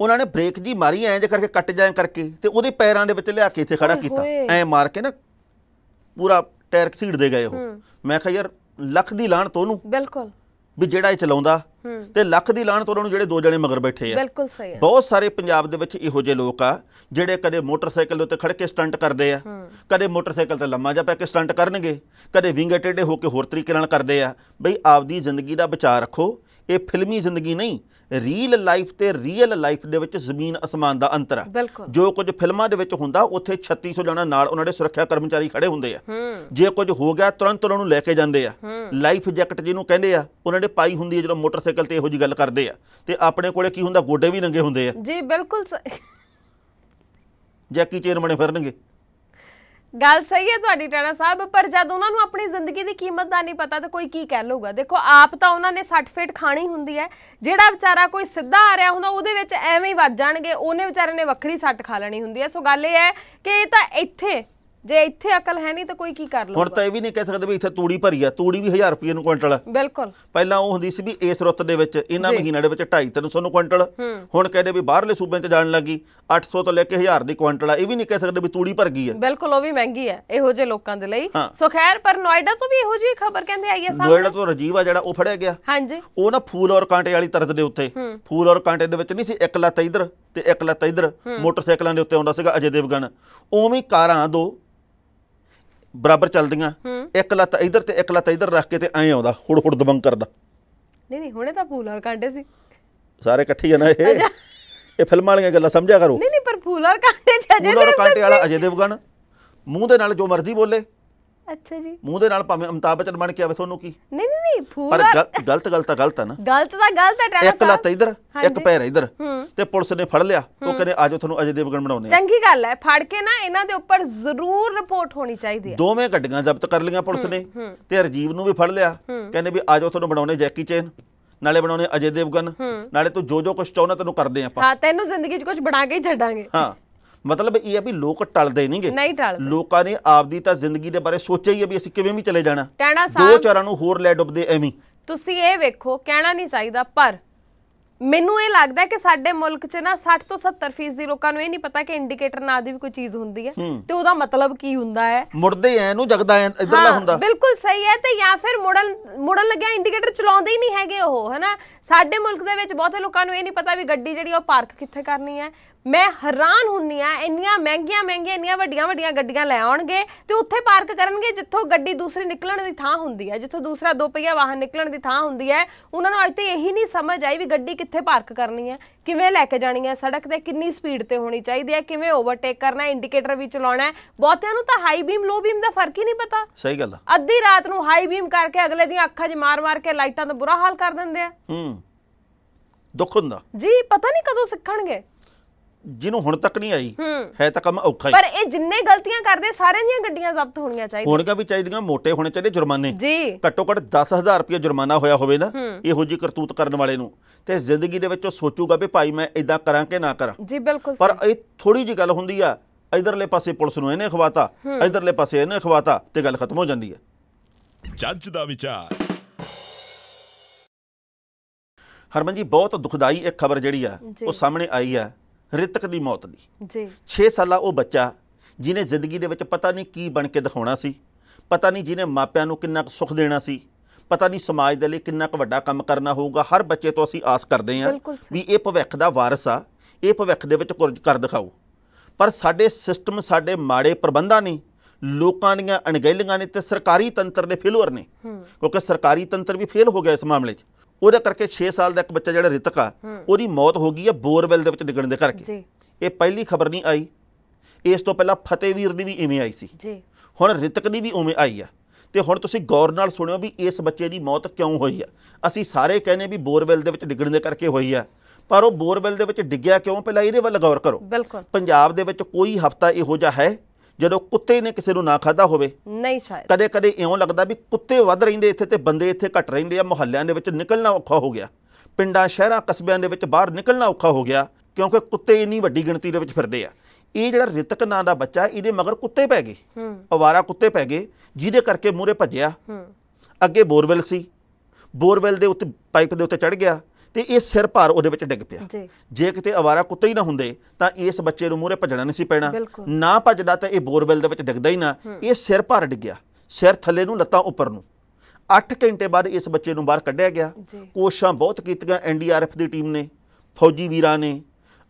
ਉਹਨਾਂ ਨੇ ਬ੍ਰੇਕ ਜੀ ਮਾਰੀ ਐਂ ਜੇ ਕਰਕੇ ਕੱਟ ਜਾਏ ਕਰਕੇ ਤੇ ਉਹਦੇ ਪੈਰਾਂ ਦੇ ਵਿੱਚ ਲਿਆ ਕੇ ਇੱਥੇ ਖੜਾ ਕੀਤਾ। ਐਂ ਮਾਰ ਕੇ ਨਾ ਪੂਰਾ ਟਾਇਰ ਘਸੀੜ ਦੇ ਗਏ ਉਹ। ਮੈਂ ਕਿਹਾ ਯਾਰ ਲੱਖ ਦੀ ਲਾਹਣ ਤੋਂ ਉਹਨੂੰ ਬਿਲਕੁਲ। ਵੀ ਜਿਹੜਾ ਇਹ ਚਲਾਉਂਦਾ ਤੇ ਲੱਖ ਦੀ ਲਾਹਣ ਤੋਂ ਉਹਨਾਂ ਨੂੰ ਜਿਹੜੇ ਦੋ ਜਣੇ ਮਗਰ ਬੈਠੇ ਆ। ਬਿਲਕੁਲ ਸਹੀ ਹੈ ਬਹੁਤ ਸਾਰੇ ਪੰਜਾਬ ਦੇ ਵਿੱਚ ਇਹੋ ਜਿਹੇ ਲੋਕ ਆ ਜਿਹੜੇ ਕਦੇ ਮੋਟਰਸਾਈਕਲ ਦੇ ਉੱਤੇ ਖੜ ਕੇ ਸਟੰਟ ਕਰਦੇ ਆ ਕਦੇ ਮੋਟਰਸਾਈਕਲ ਤੇ ਲੰਮਾ ਜਾ ਪੈ ਕੇ ਸਟੰਟ ਕਰਨਗੇ ਕਦੇ ਵਿੰਗੇ ਟੇਢੇ ਹੋ ਕੇ ਹੋਰ ਤਰੀਕੇ ਨਾਲ ਕਰਦੇ ਆ। ਬਈ ਆਪਦੀ ਜ਼ਿੰਦਗੀ ਦਾ ਬਚਾਅ ਰੱਖੋ ਇਹ ਫਿਲਮੀ ਜ਼ਿੰਦਗੀ ਨਹੀਂ ਰੀਅਲ ਲਾਈਫ ਤੇ ਰੀਅਲ ਲਾਈਫ ਦੇ ਵਿੱਚ ਜ਼ਮੀਨ ਅਸਮਾਨ ਦਾ ਅੰਤਰ ਬਿਲਕੁਲ। ਜੋ ਕੁਝ ਫਿਲਮਾਂ ਦੇ ਵਿੱਚ ਹੁੰਦਾ ਉੱਥੇ 3600 ਜਣਾ ਨਾਲ ਉਹਨਾਂ ਦੇ ਸੁਰੱਖਿਆ ਕਰਮਚਾਰੀ ਖੜੇ ਹੁੰਦੇ ਆ। ਹੂੰ। ਜੇ ਕੁਝ ਹੋ ਗਿਆ ਤੁਰੰਤ ਉਹਨਾਂ ਨੂੰ ਲੈ ਕੇ ਜਾਂਦੇ ਆ। ਹੂੰ। ਲਾਈਫ ਜੈਕਟ ਜਿਹਨੂੰ ਕਹਿੰਦੇ ਆ ਉਹਨਾਂ ਦੇ ਪਾਈ ਹੁੰਦੀ ਹੈ ਜਦੋਂ ਮੋਟਰਸਾਈਕਲ ਤੇ ਇਹੋ ਜੀ ਗੱਲ ਕਰਦੇ ਆ। ਤੇ ਆਪਣੇ ਕੋਲੇ ਕੀ ਹੁੰਦਾ ਗੋਡੇ ਵੀ ਨੰਗੇ ਹੁੰਦੇ ਆ। ਜੀ ਬਿਲਕੁਲ ਜੈਕੀ ਚੇਨ ਬਣੇ ਫਿਰਨਗੇ। ਗੱਲ ਸਹੀ ਹੈ ਤੁਹਾਡੀ ਟਾਣਾ ਸਾਹਿਬ, ਪਰ ਜਦ ਉਹਨਾਂ ਨੂੰ ਆਪਣੀ ਜ਼ਿੰਦਗੀ ਦੀ ਕੀਮਤ ਦਾ ਨਹੀਂ ਪਤਾ, ਤਾਂ ਕੋਈ ਕੀ ਕਹਿ ਲਊਗਾ? ਦੇਖੋ, ਆਪ ਤਾਂ ਉਹਨਾਂ ਨੇ 60 ਫੇਟ ਖਾਣੀ ਹੁੰਦੀ ਹੈ। ਜਿਹੜਾ ਵਿਚਾਰਾ ਕੋਈ ਸਿੱਧਾ ਆ ਰਿਹਾ ਹੁੰਦਾ, ਉਹਦੇ ਵਿੱਚ ਐਵੇਂ ਹੀ ਵੱਜ ਜਾਣਗੇ, ਉਹਨੇ ਵਿਚਾਰੇ ਨੇ ਵੱਖਰੀ ਸੱਟ ਖਾ ਲੈਣੀ ਹੁੰਦੀ ਹੈ। ਸੋ ਗੱਲ ਇਹ ਹੈ ਕਿ ਇਹ ਤਾਂ ਇੱਥੇ ਜੇ ਇੱਥੇ ਅਕਲ ਹੈ ਨਹੀਂ ਤਾਂ ਕੋਈ ਕੀ ਕਰ ਹੁਣ ਲਊਗਾ? ਤਾਂ ਇਹ ਵੀ ਨਹੀਂ ਕਹਿ ਸਕਦੇ ਵੀ ਇੱਥੇ ਤੂੜੀ ਭਰੀ ਆ ਤੂੜੀ ਵੀ 1000 ਰੁਪਏ ਨੂੰ ਕੁਇੰਟਲ ਆ। ਬਿਲਕੁਲ। ਪਹਿਲਾਂ ਉਹ ਹੁੰਦੀ ਸੀ ਵੀ ਇਸ ਰੁੱਤ ਦੇ ਵਿੱਚ ਇਹਨਾਂ। ਮਹੀਨਿਆਂ ਦੇ ਵਿੱਚ 2.5 300 ਨੂੰ ਕੁਇੰਟਲ। ਹੁਣ ਕਹਿੰਦੇ ਵੀ ਬਾਹਰਲੇ ਸੂਬਿਆਂ 'ਚ ਜਾਣ ਲੱਗੀ 800 ਤੋਂ ਲੈ ਕੇ 1000 ਦੀ ਕੁਇੰਟਲ ਆ। ਇਹ ਵੀ ਨਹੀਂ ਕਹਿ ਸਕਦੇ ਵੀ ਤੂੜੀ ਭਰ ਗਈ ਆ। ਬਿਲਕੁਲ ਉਹ ਵੀ ਮਹਿੰਗੀ ਹੈ ਇਹੋ ਜਿਹੇ ਲੋਕਾਂ ਦੇ ਲਈ। ਸੋ ਖੈਰ ਪਰ ਨੋਇਡਾ ਤੋਂ ਵੀ ਇਹੋ ਜਿਹੀ ਖਬਰ ਕਹਿੰਦੇ ਆਈ ਹੈ ਸਾਹਮਣੇ। ਨੋਇਡਾ ਤੋਂ ਰਜੀਵ ਆ ਜਿਹੜਾ ਉਹ ਫੜਿਆ ਗਿਆ। ਹਾਂਜੀ। ਉਹ ਨਾ ਫੂਲ ਔਰ ਕਾਂਟੇ ਵਾਲੀ ਤਰਜ਼ ਦੇ ਉੱਤੇ। ਫੂਲ ਔਰ ਕਾਂਟੇ ਦੇ ਵਿੱਚ ਨਹੀਂ ਸੀ ਇੱਕ ਲੱਤ ਇਧਰ ਤੇ ਇੱਕ ਲੱਤ ਇਧਰ ਮੋਟਰਸਾਈਕਲਾਂ ਦੇ ਉੱਤੇ ਆਉਂਦਾ ਸੀਗਾ ਅਜੇ ਦੇਵਗਨ। ਉਵੇਂ ਕਾਰਾਂ ਦੋ ਬਰਾਬਰ ਚੱਲਦੀਆਂ। ਇੱਕ ਲੱਤ ਇਧਰ ਤੇ ਇੱਕ ਲੱਤ ਇਧਰ ਰੱਖ ਕੇ ਤੇ ਐਂ ਆਉਂਦਾ ਹੁੜ ਹੁੜ ਦਬੰਗ ਕਰਦਾ। ਨਹੀਂ ਨਹੀਂ ਹੁਣੇ ਤਾਂ ਫੂਲ ਔਰ ਕਾਂਟੇ ਸੀ। ਸਾਰੇ ਇਕੱਠੇ ਆ ਨਾ ਇਹ। ਇਹ ਫਿਲਮਾਂ ਵਾਲੀਆਂ ਗੱਲਾਂ ਸਮਝਿਆ ਕਰੋ। ਨਹੀਂ ਨਹੀਂ ਪਰ ਫੂਲ ਔਰ ਕਾਂਟੇ ਚ ਅਜੇ ਫੂਲ ਔਰ ਵਾਲਾ ਅਜੇ ਦੇਵਗਨ ਮੂੰਹ ਦੇ ਨਾਲ ਜੋ ਮਰਜ਼ੀ ਬੋਲੇ। ਅੱਛਾ ਜੀ। ਮੂੰਹ ਦੇ ਨਾਲ ਭਾਵੇਂ ਅਮਿਤਾਭ ਬੱਚਨ ਬਣ ਕੇ ਆਵੇ ਤੁਹਾਨੂੰ ਕੀ? ਨਹੀਂ ਨਹੀਂ ਨਹੀਂ ਪਰ ਗਲ- ਗਲਤ ਗਲਤ ਗਲਤ ਆ ਨਾ। ਗਲਤ ਤਾਂ ਗਲਤ ਹੈ ਟੈਣਾ ਇੱਕ ਲੱਤ ਇਧਰ ਇੱਕ। ਪੈਰ ਇਧਰ। ਹੂੰ। ਤੇ ਪੁਲਿਸ ਨੇ ਫੜ ਲਿਆ। ਉਹ ਕਹਿੰਦੇ ਆਜੋ ਤੁਹਾਨੂੰ ਅਜੇ ਦੇਵਗਨ ਬਣਾਉਣੇ ਆ ਚੰਗੀ ਗੱਲ ਹੈ। ਫੜ ਕੇ ਨਾ ਇਹਨਾਂ ਦੇ ਉੱਪਰ ਜ਼ਰੂਰ ਰਿਪੋਰਟ ਹੋਣੀ ਚਾਹੀਦੀ ਹੈ। ਦੋਵੇਂ ਗੱਡੀਆਂ ਜ਼ਬਤ ਕਰ ਲਈਆਂ ਪੁਲਿਸ ਨੇ ਤੇ ਰਜੀਵ ਨੂੰ ਵੀ ਫੜ ਲਿਆ। ਕਹਿੰਦੇ ਵੀ ਆਜੋ ਤੁਹਾਨੂੰ ਬਣਾਉਣੇ ਜੈਕੀ ਚੇਨ। ਨਾਲੇ ਬਣਾਉਣੇ ਅਜੇ ਦੇਵਗਨ ਨਾਲੇ ਤੂੰ ਜੋ ਜੋ ਕੁਝ ਚਾਹੁੰਦਾ ਤੈਨੂੰ ਕਰਦੇ ਆਪਾਂ। ਹਾਂ ਤੈਨੂੰ ਜ਼ਿੰਦਗੀ 'ਚ ਕੁਝ ਬਣਾ ਕੇ ਹੀ ਛੱਡਾਂਗੇ। ਹਾਂ। ਮਤਲਬ ਇਹ ਹੈ ਵੀ ਲੋਕ ਟਲਦੇ ਨਹੀਂਗੇ। ਨਹੀਂ ਟਲਦੇ। ਲੋਕਾਂ ਨੇ ਆਪਦੀ ਤਾਂ ਜ਼ਿੰਦਗੀ ਦੇ ਬਾਰੇ ਸੋਚਿਆ ਹੀ ਹੈ ਵੀ ਅਸੀਂ ਕਿਵੇਂ ਵੀ ਚਲੇ ਜਾਣਾ। ਟੈਣਾ ਦੋ ਸਾਹਿਬ ਚਾਰਾਂ ਨੂੰ ਹੋਰ ਲੈ ਡੁੱਬਦੇ ਐਵੇਂ। ਤੁਸੀਂ ਇਹ ਵੇਖੋ ਕਹਿਣਾ ਨਹੀਂ ਚਾਹੀਦਾ ਪਰ ਮੈਨੂੰ ਇਹ ਲੱਗਦਾ ਕਿ ਸਾਡੇ ਮੁਲਕ 'ਚ ਨਾ 60 ਤੋਂ 70% ਫੀਸਦੀ ਲੋਕਾਂ ਨੂੰ ਇਹ ਨਹੀਂ ਪਤਾ ਕਿ ਇੰਡੀਕੇਟਰ ਨਾਂ ਦੀ ਵੀ ਕੋਈ ਚੀਜ਼ ਹੁੰਦੀ ਹੈ ਤੇ ਉਹਦਾ ਮਤਲਬ ਕੀ ਹੁੰਦਾ ਹੈ। ਮੁੜਦੇ ਐ ਨੂੰ ਜਗਦਾ ਐ ਇਧਰਲਾ ਹੁੰਦਾ। ਬਿਲਕੁਲ ਸਹੀ ਹੈ ਤੇ ਜਾਂ ਫਿਰ ਮੁੜਨ ਮੁੜਨ ਲੱਗਿਆ ਇੰਡੀਕੇਟਰ ਚਲਾਉਂਦੇ ਹੀ ਨਹੀਂ ਹੈਗੇ ਉਹ ਹਨਾ? ਸਾਡੇ ਮੁਲਕ ਦੇ ਵਿੱਚ ਬਹੁਤੇ ਲੋਕਾਂ ਨੂੰ ਇਹ ਨਹੀਂ ਪਤਾ ਵੀ ਗੱਡੀ ਜਿਹੜੀ ਉਹ ਪਾਰਕ ਕਿੱਥੇ ਕਰਨੀ ਹੈ। ਮੈਂ ਹੈਰਾਨ ਹੁੰਨੀ ਆ ਇੰਨੀਆਂ ਮਹਿੰਗੀਆਂ ਮਹਿੰਗੀਆਂ ਇੰਨੀਆਂ ਵੱਡੀਆਂ ਵੱਡੀਆਂ ਗੱਡੀਆਂ ਲੈ ਆਉਣਗੇ ਤੇ ਉੱਥੇ ਪਾਰਕ ਕਰਨਗੇ ਜਿੱਥੋਂ ਗੱਡੀ ਦੂਸਰੀ ਨਿਕਲਣ ਦੀ ਥਾਂ ਹੁੰਦੀ ਹੈ ਜਿੱਥੋਂ ਦੂਸਰਾ ਦੋ ਪਹੀਆ ਵਾਹਨ ਨਿਕਲਣ ਦੀ ਥਾਂ ਹੁੰਦੀ ਹੈ। ਉਹਨਾਂ ਨੂੰ ਅੱਜ ਤੇ ਇਹੀ ਨਹੀਂ ਸਮਝ ਆਈ ਵੀ ਗੱਡੀ ਕਿੱਥੇ ਪਾਰਕ ਕਰਨੀ ਹੈ ਕਿਵੇਂ ਲੈ ਕੇ ਜਾਣੀ ਹੈ ਸੜਕ ਤੇ ਕਿੰਨੀ ਸਪੀਡ ਤੇ ਹੋਣੀ ਚਾਹੀਦੀ ਹੈ ਕਿਵੇਂ ਓਵਰਟੇਕ ਕਰਨਾ ਹੈ ਇੰਡੀਕੇਟਰ ਵੀ ਚਲਾਉਣਾ ਹੈ। ਬਹੁਤਿਆਂ ਨੂੰ ਤਾਂ ਹਾਈ ਬੀਮ ਲੋ ਬੀਮ ਦਾ ਫ਼ਰਕ ਹੀ ਨਹੀਂ ਪਤਾ। ਸਹੀ ਗੱਲ ਅੱਧੀ ਰਾਤ ਨੂੰ ਹਾਈ ਬੀਮ ਕਰਕੇ ਅਗਲੇ ਦੀਆਂ ਅੱਖਾਂ 'ਚ ਮਾਰ-ਮਾਰ ਕੇ ਲਾਈਟਾਂ ਦਾ ਬੁਰਾ ਹਾਲ ਕਰ ਦਿੰਦੇ ਆ। ਹੂੰ। ਦੁੱਖ ਹੁੰਦਾ। ਜੀ ਪਤਾ ਨਹੀਂ ਕਦੋਂ ਸਿੱਖਣਗੇ। ਜਿਹਨੂੰ ਹੁਣ ਤੱਕ ਨਹੀਂ ਆਈ ਹੂੰ। ਤਾਂ ਕੰਮ ਔਖਾ ਹੀ। ਪਰ ਇਹ ਜਿੰਨੇ ਗਲਤੀਆਂ ਕਰਦੇ ਸਾਰਿਆਂ ਦੀਆਂ ਗੱਡੀਆਂ ਜ਼ਬਤ ਹੋਣੀਆਂ ਚਾਹੀਦੀਆਂ। ਹੋਣਗਾ ਵੀ ਚਾਹੀਦੀਆਂ ਮੋਟੇ ਹੋਣੇ ਚਾਹੀਦੇ ਜੁਰਮਾਨੇ। ਜੀ। ਘੱਟੋ ਘੱਟ 10000 ਰੁਪਏ ਜੁਰਮਾਨਾ ਹੋਇਆ ਹੋਵੇ ਨਾ। ਇਹੋ ਜੀ ਕਰਤੂਤ ਕਰਨ ਵਾਲੇ ਨੂੰ। ਤੇ ਜ਼ਿੰਦਗੀ ਦੇ ਵਿੱਚ ਉਹ ਸੋਚੂਗਾ ਵੀ ਭਾਈ ਮੈਂ ਇਦਾਂ ਕਰਾਂ ਕਿ ਨਾ ਕਰਾਂ। ਜੀ ਬਿਲਕੁਲ ਪਰ ਇਹ ਥੋੜੀ ਜੀ ਗੱਲ ਹੁੰਦੀ ਆ ਇਧਰਲੇ ਪਾਸੇ ਪੁਲਿਸ ਨੂੰ ਇਹਨੇ ਖਵਾਤਾ ਇਧਰਲੇ ਪਾਸੇ ਇਹਨੇ ਖਵਾਤਾ ਤੇ ਗੱਲ ਖਤਮ ਹੋ ਜਾਂਦੀ ਹੈ ਜੱਜ ਦਾ ਵਿਚਾਰ। ਹਰਮਨ ਜੀ ਬਹੁਤ ਦੁਖਦਾਈ ਇੱਕ ਖਬਰ ਜਿਹੜੀ ਆ। ਉਹ ਸਾਹਮਣੇ ਆਈ ਆ। ਰਿਤਕ ਦੀ ਮੌਤ ਦੀ। ਜੀ। 6 ਸਾਲਾ ਉਹ ਬੱਚਾ ਜਿਹਨੇ ਜ਼ਿੰਦਗੀ ਦੇ ਵਿੱਚ ਪਤਾ ਨਹੀਂ ਕੀ ਬਣ ਕੇ ਦਿਖਾਉਣਾ ਸੀ ਪਤਾ ਨਹੀਂ ਜਿਹਨੇ ਮਾਪਿਆਂ ਨੂੰ ਕਿੰਨਾ ਕੁ ਸੁੱਖ ਦੇਣਾ ਸੀ ਪਤਾ ਨਹੀਂ ਸਮਾਜ ਦੇ ਲਈ ਕਿੰਨਾ ਕੁ ਵੱਡਾ ਕੰਮ ਕਰਨਾ ਹੋਊਗਾ ਹਰ ਬੱਚੇ ਤੋਂ ਅਸੀਂ ਆਸ ਕਰਦੇ ਹਾਂ। ਵੀ ਇਹ ਭਵਿੱਖ ਦਾ ਵਾਰਸ ਆ ਇਹ ਭਵਿੱਖ ਦੇ ਵਿੱਚ ਕੁਝ ਕਰ ਦਿਖਾਊ ਪਰ ਸਾਡੇ ਸਿਸਟਮ ਸਾਡੇ ਮਾੜੇ ਪ੍ਰਬੰਧਾਂ ਨੇ ਲੋਕਾਂ ਦੀਆਂ ਅਣਗਹਿਲੀਆਂ ਨੇ ਤੇ ਸਰਕਾਰੀ ਤੰਤਰ ਦੇ ਫੇਲੂਅਰ ਨੇ। ਕਿਉਂਕਿ ਸਰਕਾਰੀ ਤੰਤਰ ਵੀ ਫੇਲ ਹੋ ਗਿਆ ਇਸ ਮਾਮਲੇ 'ਚ। ਉਹਦੇ ਕਰਕੇ 6 ਸਾਲ ਦਾ ਇੱਕ ਬੱਚਾ ਜਿਹੜਾ ਰਿਤਕ ਆ ਉਹਦੀ ਮੌਤ ਹੋ ਗਈ ਹੈ ਬੋਰਵੈਲ ਦੇ ਵਿੱਚ ਡਿੱਗਣ ਦੇ ਕਰਕੇ। ਜੀ। ਇਹ ਪਹਿਲੀ ਖਬਰ ਨਹੀਂ ਆਈ। ਇਸ ਤੋਂ ਪਹਿਲਾਂ ਫਤਿਹਵੀਰ ਦੀ ਵੀ ਇਵੇਂ ਆਈ ਸੀ। ਜੀ। ਹੁਣ ਰਿਤਕ ਦੀ ਵੀ ਉਵੇਂ ਆਈ ਆ। ਤੇ ਹੁਣ ਤੁਸੀਂ ਗੌਰ ਨਾਲ ਸੁਣਿਓ ਵੀ ਇਸ ਬੱਚੇ ਦੀ ਮੌਤ ਕਿਉਂ ਹੋਈ ਆ। ਅਸੀਂ ਸਾਰੇ ਕਹਿੰਦੇ ਵੀ ਬੋਰਵੈਲ ਦੇ ਵਿੱਚ ਡਿੱਗਣ ਦੇ ਕਰਕੇ ਹੋਈ ਆ। ਪਰ ਉਹ ਬੋਰਵੈਲ ਦੇ ਵਿੱਚ ਡਿੱਗਿਆ ਕਿਉਂ? ਪਹਿਲਾਂ ਇਹਦੇ ਵੱਲ ਗੌਰ ਕਰੋ। ਬਿਲਕੁਲ। ਪੰਜਾਬ ਦੇ ਵਿੱਚ ਕੋਈ ਹਫਤਾ ਇਹੋ ਜਿਹਾ ਹੈ ਜਦੋਂ ਕੁੱਤੇ ਨੇ ਕਿਸੇ ਨੂੰ ਨਾ ਖਾਦਾ ਹੋਵੇ ਨਹੀਂ ਸ਼ਾਇਦ। ਕਦੇ ਕਦੇ ਇਉਂ ਲੱਗਦਾ ਵੀ ਕੁੱਤੇ ਵੱਧ ਰਹਿੰਦੇ ਇੱਥੇ ਤੇ ਬੰਦੇ ਇੱਥੇ ਘਟ ਰਹਿੰਦੇ ਆ ਮੁਹੱਲਿਆਂ ਦੇ ਵਿੱਚ ਨਿਕਲਣਾ ਔਖਾ ਹੋ ਗਿਆ। ਪਿੰਡਾਂ ਸ਼ਹਿਰਾਂ ਕਸਬਿਆਂ ਦੇ ਵਿੱਚ ਬਾਹਰ ਨਿਕਲਣਾ ਔਖਾ ਹੋ ਗਿਆ ਕਿਉਂਕਿ ਕੁੱਤੇ ਇੰਨੀ ਵੱਡੀ ਗਿਣਤੀ ਦੇ ਵਿੱਚ ਫਿਰਦੇ ਆ। ਇਹ ਜਿਹੜਾ ਰਿਤਕ ਨਾਂ ਦਾ ਬੱਚਾ ਇਹਦੇ ਮਗਰ ਕੁੱਤੇ ਪੈ ਗਏ। ਹੂੰ। ਅਵਾਰਾ ਕੁੱਤੇ ਪੈ ਗਏ ਜਿਹਦੇ ਕਰਕੇ ਮੂਹਰੇ ਭੱਜਿਆ। ਹੂੰ। ਅੱਗੇ ਬੋਰਵੈਲ ਸੀ। ਬੋਰਵੈਲ ਦੇ ਉੱਤੇ ਪਾਈਪ ਦੇ ਉੱਤੇ ਚੜ ਗਿਆ। ਤੇ ਇਹ ਸਿਰ ਭਾਰ ਉਹਦੇ ਵਿੱਚ ਡਿੱਗ ਪਿਆ। ਜੀ। ਕਿਤੇ ਅਵਾਰਾ ਕੁੱਤੇ ਹੀ ਨਾ ਹੁੰਦੇ ਤਾਂ ਇਸ ਬੱਚੇ ਨੂੰ ਮੂਹਰੇ ਭੱਜਣਾ ਨਹੀਂ ਸੀ ਪੈਣਾ। ਨਾ ਭੱਜਦਾ ਤਾਂ ਇਹ ਬੋਰਵੈਲ ਦੇ ਵਿੱਚ ਡਿੱਗਦਾ ਹੀ ਨਾ। ਇਹ ਸਿਰ ਭਰ ਡਿੱਗਿਆ ਸਿਰ ਥੱਲੇ ਨੂੰ ਲੱਤਾਂ ਉੱਪਰ ਨੂੰ। 8 ਘੰਟੇ ਬਾਅਦ ਇਸ ਬੱਚੇ ਨੂੰ ਬਾਹਰ ਕੱਢਿਆ ਗਿਆ। ਕੋਸ਼ਿਸ਼ਾਂ ਬਹੁਤ ਕੀਤੀਆਂ ਐਨਡੀਆਰਐਫ ਦੀ ਟੀਮ ਨੇ ਫੌਜੀ ਵੀਰਾਂ ਨੇ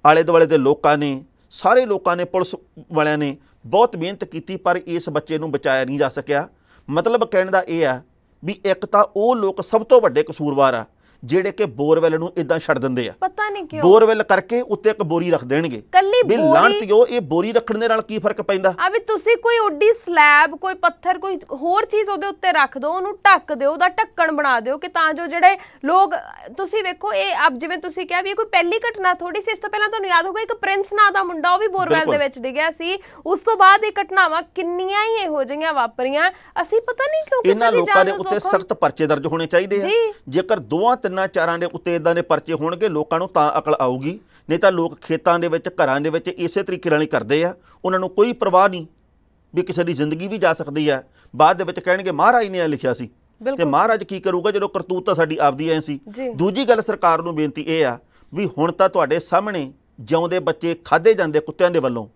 ਆਲੇ ਦੁਆਲੇ ਦੇ ਲੋਕਾਂ ਨੇ ਸਾਰੇ ਲੋਕਾਂ ਨੇ ਪੁਲਿਸ ਵਾਲਿਆਂ ਨੇ ਬਹੁਤ ਮਿਹਨਤ ਕੀਤੀ ਪਰ ਇਸ ਬੱਚੇ ਨੂੰ ਬਚਾਇਆ ਨਹੀਂ ਜਾ ਸਕਿਆ। ਮਤਲਬ ਕਹਿਣ ਦਾ ਇਹ ਆ ਵੀ ਇੱਕ ਤਾਂ ਉਹ ਲੋਕ ਸਭ ਤੋਂ ਵੱਡੇ ਕਸੂਰਵਾਰ ਆ। ਜਿਹੜੇ ਕਿ ਬੋਰਵੈਲ ਨੂੰ ਇਦਾਂ ਛੱਡ ਦਿੰਦੇ ਆ। ਪਤਾ ਨਹੀਂ ਕਿਉਂ। ਬੋਰਵੈਲ ਕਰਕੇ ਉੱਤੇ ਇੱਕ ਬੋਰੀ ਰੱਖ ਦੇਣਗੇ। ਕੱਲੀ ਵੀ ਲਾਂਟਿਓ ਇਹ ਬੋਰੀ ਰੱਖਣ ਦੇ ਨਾਲ ਕੀ ਫ਼ਰਕ ਪੈਂਦਾ? ਆ ਵੀ ਤੁਸੀਂ ਕੋਈ ਉੱਡੀ ਸਲੈਬ ਕੋਈ ਪੱਥਰ ਕੋਈ ਹੋਰ ਚੀਜ਼ ਉਹਦੇ ਉੱਤੇ ਰੱਖ ਦਿਓ ਉਹਨੂੰ ਢੱਕ ਦਿਓ ਉਹਦਾ ਢੱਕਣ ਬਣਾ ਦਿਓ ਕਿ ਤਾਂ ਜੋ ਜਿਹੜੇ ਲੋਕ ਤੁਸੀਂ ਵੇਖੋ ਇਹ ਅਬ ਜਿਵੇਂ ਤੁਸੀਂ ਕਿਹਾ ਵੀ ਇਹ ਕੋਈ ਪਹਿਲੀ ਘਟਨਾ ਥੋੜੀ ਸੀ ਇਸ ਤੋਂ ਪਹਿਲਾਂ ਤੁਹਾਨੂੰ ਯਾਦ ਹੋਊਗਾ ਇੱਕ ਪ੍ਰਿੰਸ ਨਾਂ ਦਾ ਮੁੰਡਾ ਉਹ ਵੀ ਬੋਰਵੈਲ ਦੇ। ਵਿੱਚ ਡਿੱਗਿਆ ਸੀ। ਉਸ ਤੋਂ ਬਾਅਦ ਇਹ ਘਟਨਾਵਾਂ ਕਿੰਨੀਆਂ ਹੀ ਇਹੋ ਜਿਹੀਆਂ ਵਾਪਰੀਆਂ। ਅਸੀਂ ਪਤਾ ਨਹੀਂ ਕਿਉਂ ਕਿਸੇ ਇਹਨਾਂ ਲੋਕਾਂ ਦੇ ਉੱਤੇ ਸਖਤ ਪਰਚੇ ਦਰਜ ਹੋਣੇ ਚਾਹੀਦੇ ਆ। ਜੇਕਰ ਦੋਆਂ ਤਿੰਨਾਂ ਚਾਰਾਂ ਦੇ ਉੱਤੇ ਇਦਾਂ ਦੇ ਪਰਚੇ ਹੋਣਗੇ ਲੋਕਾਂ ਨੂੰ ਤਾਂ ਅਕਲ ਆਊਗੀ। ਨਹੀਂ ਤਾਂ ਲੋਕ ਖੇਤਾਂ ਦੇ ਵਿੱਚ ਘਰਾਂ ਦੇ ਵਿੱਚ ਇਸੇ ਤਰੀਕੇ ਨਾਲ ਹੀ ਕਰਦੇ ਆ। ਉਹਨਾਂ ਨੂੰ ਕੋਈ ਪਰਵਾਹ ਨਹੀਂ ਵੀ ਕਿਸੇ ਦੀ ਜ਼ਿੰਦਗੀ ਵੀ ਜਾ ਸਕਦੀ ਹੈ ਬਾਅਦ ਦੇ ਵਿੱਚ ਕਹਿਣਗੇ ਮਹਾਰਾਜ ਨੇ ਇਹ ਲਿਖਿਆ ਸੀ। ਤੇ ਮਹਾਰਾਜ ਕੀ ਕਰੂਗਾ ਜਦੋਂ ਕਰਤੂਤ ਤਾਂ ਸਾਡੀ ਆਪਦੀ ਐ ਸੀ। ਦੂਜੀ ਗੱਲ ਸਰਕਾਰ ਨੂੰ ਬੇਨਤੀ ਇਹ ਆ ਵੀ ਹੁਣ ਤਾਂ ਤੁਹਾਡੇ ਸਾਹਮਣੇ ਜਿਉਂਦੇ ਬੱਚੇ ਖਾਦੇ ਜਾਂਦੇ ਕੁੱਤਿਆਂ ਦੇ ਵੱਲੋਂ।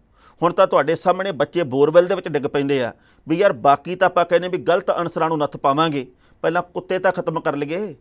ਹੁਣ ਤਾਂ ਤੁਹਾਡੇ ਸਾਹਮਣੇ ਬੱਚੇ ਬੋਰਵੈਲ ਦੇ ਵਿੱਚ ਡਿੱਗ ਪੈਂਦੇ ਆ। ਵੀ ਯਾਰ ਬਾਕੀ ਤਾਂ ਆਪਾਂ ਕਹਿੰਦੇ ਵੀ ਗਲਤ ਅਨਸਰਾਂ ਨੂੰ ਨੱਥ ਪਾਵਾਂਗੇ। ਪਹਿਲਾਂ ਕੁੱਤੇ ਤਾਂ ਖਤਮ ਕਰ ਲਈਏ।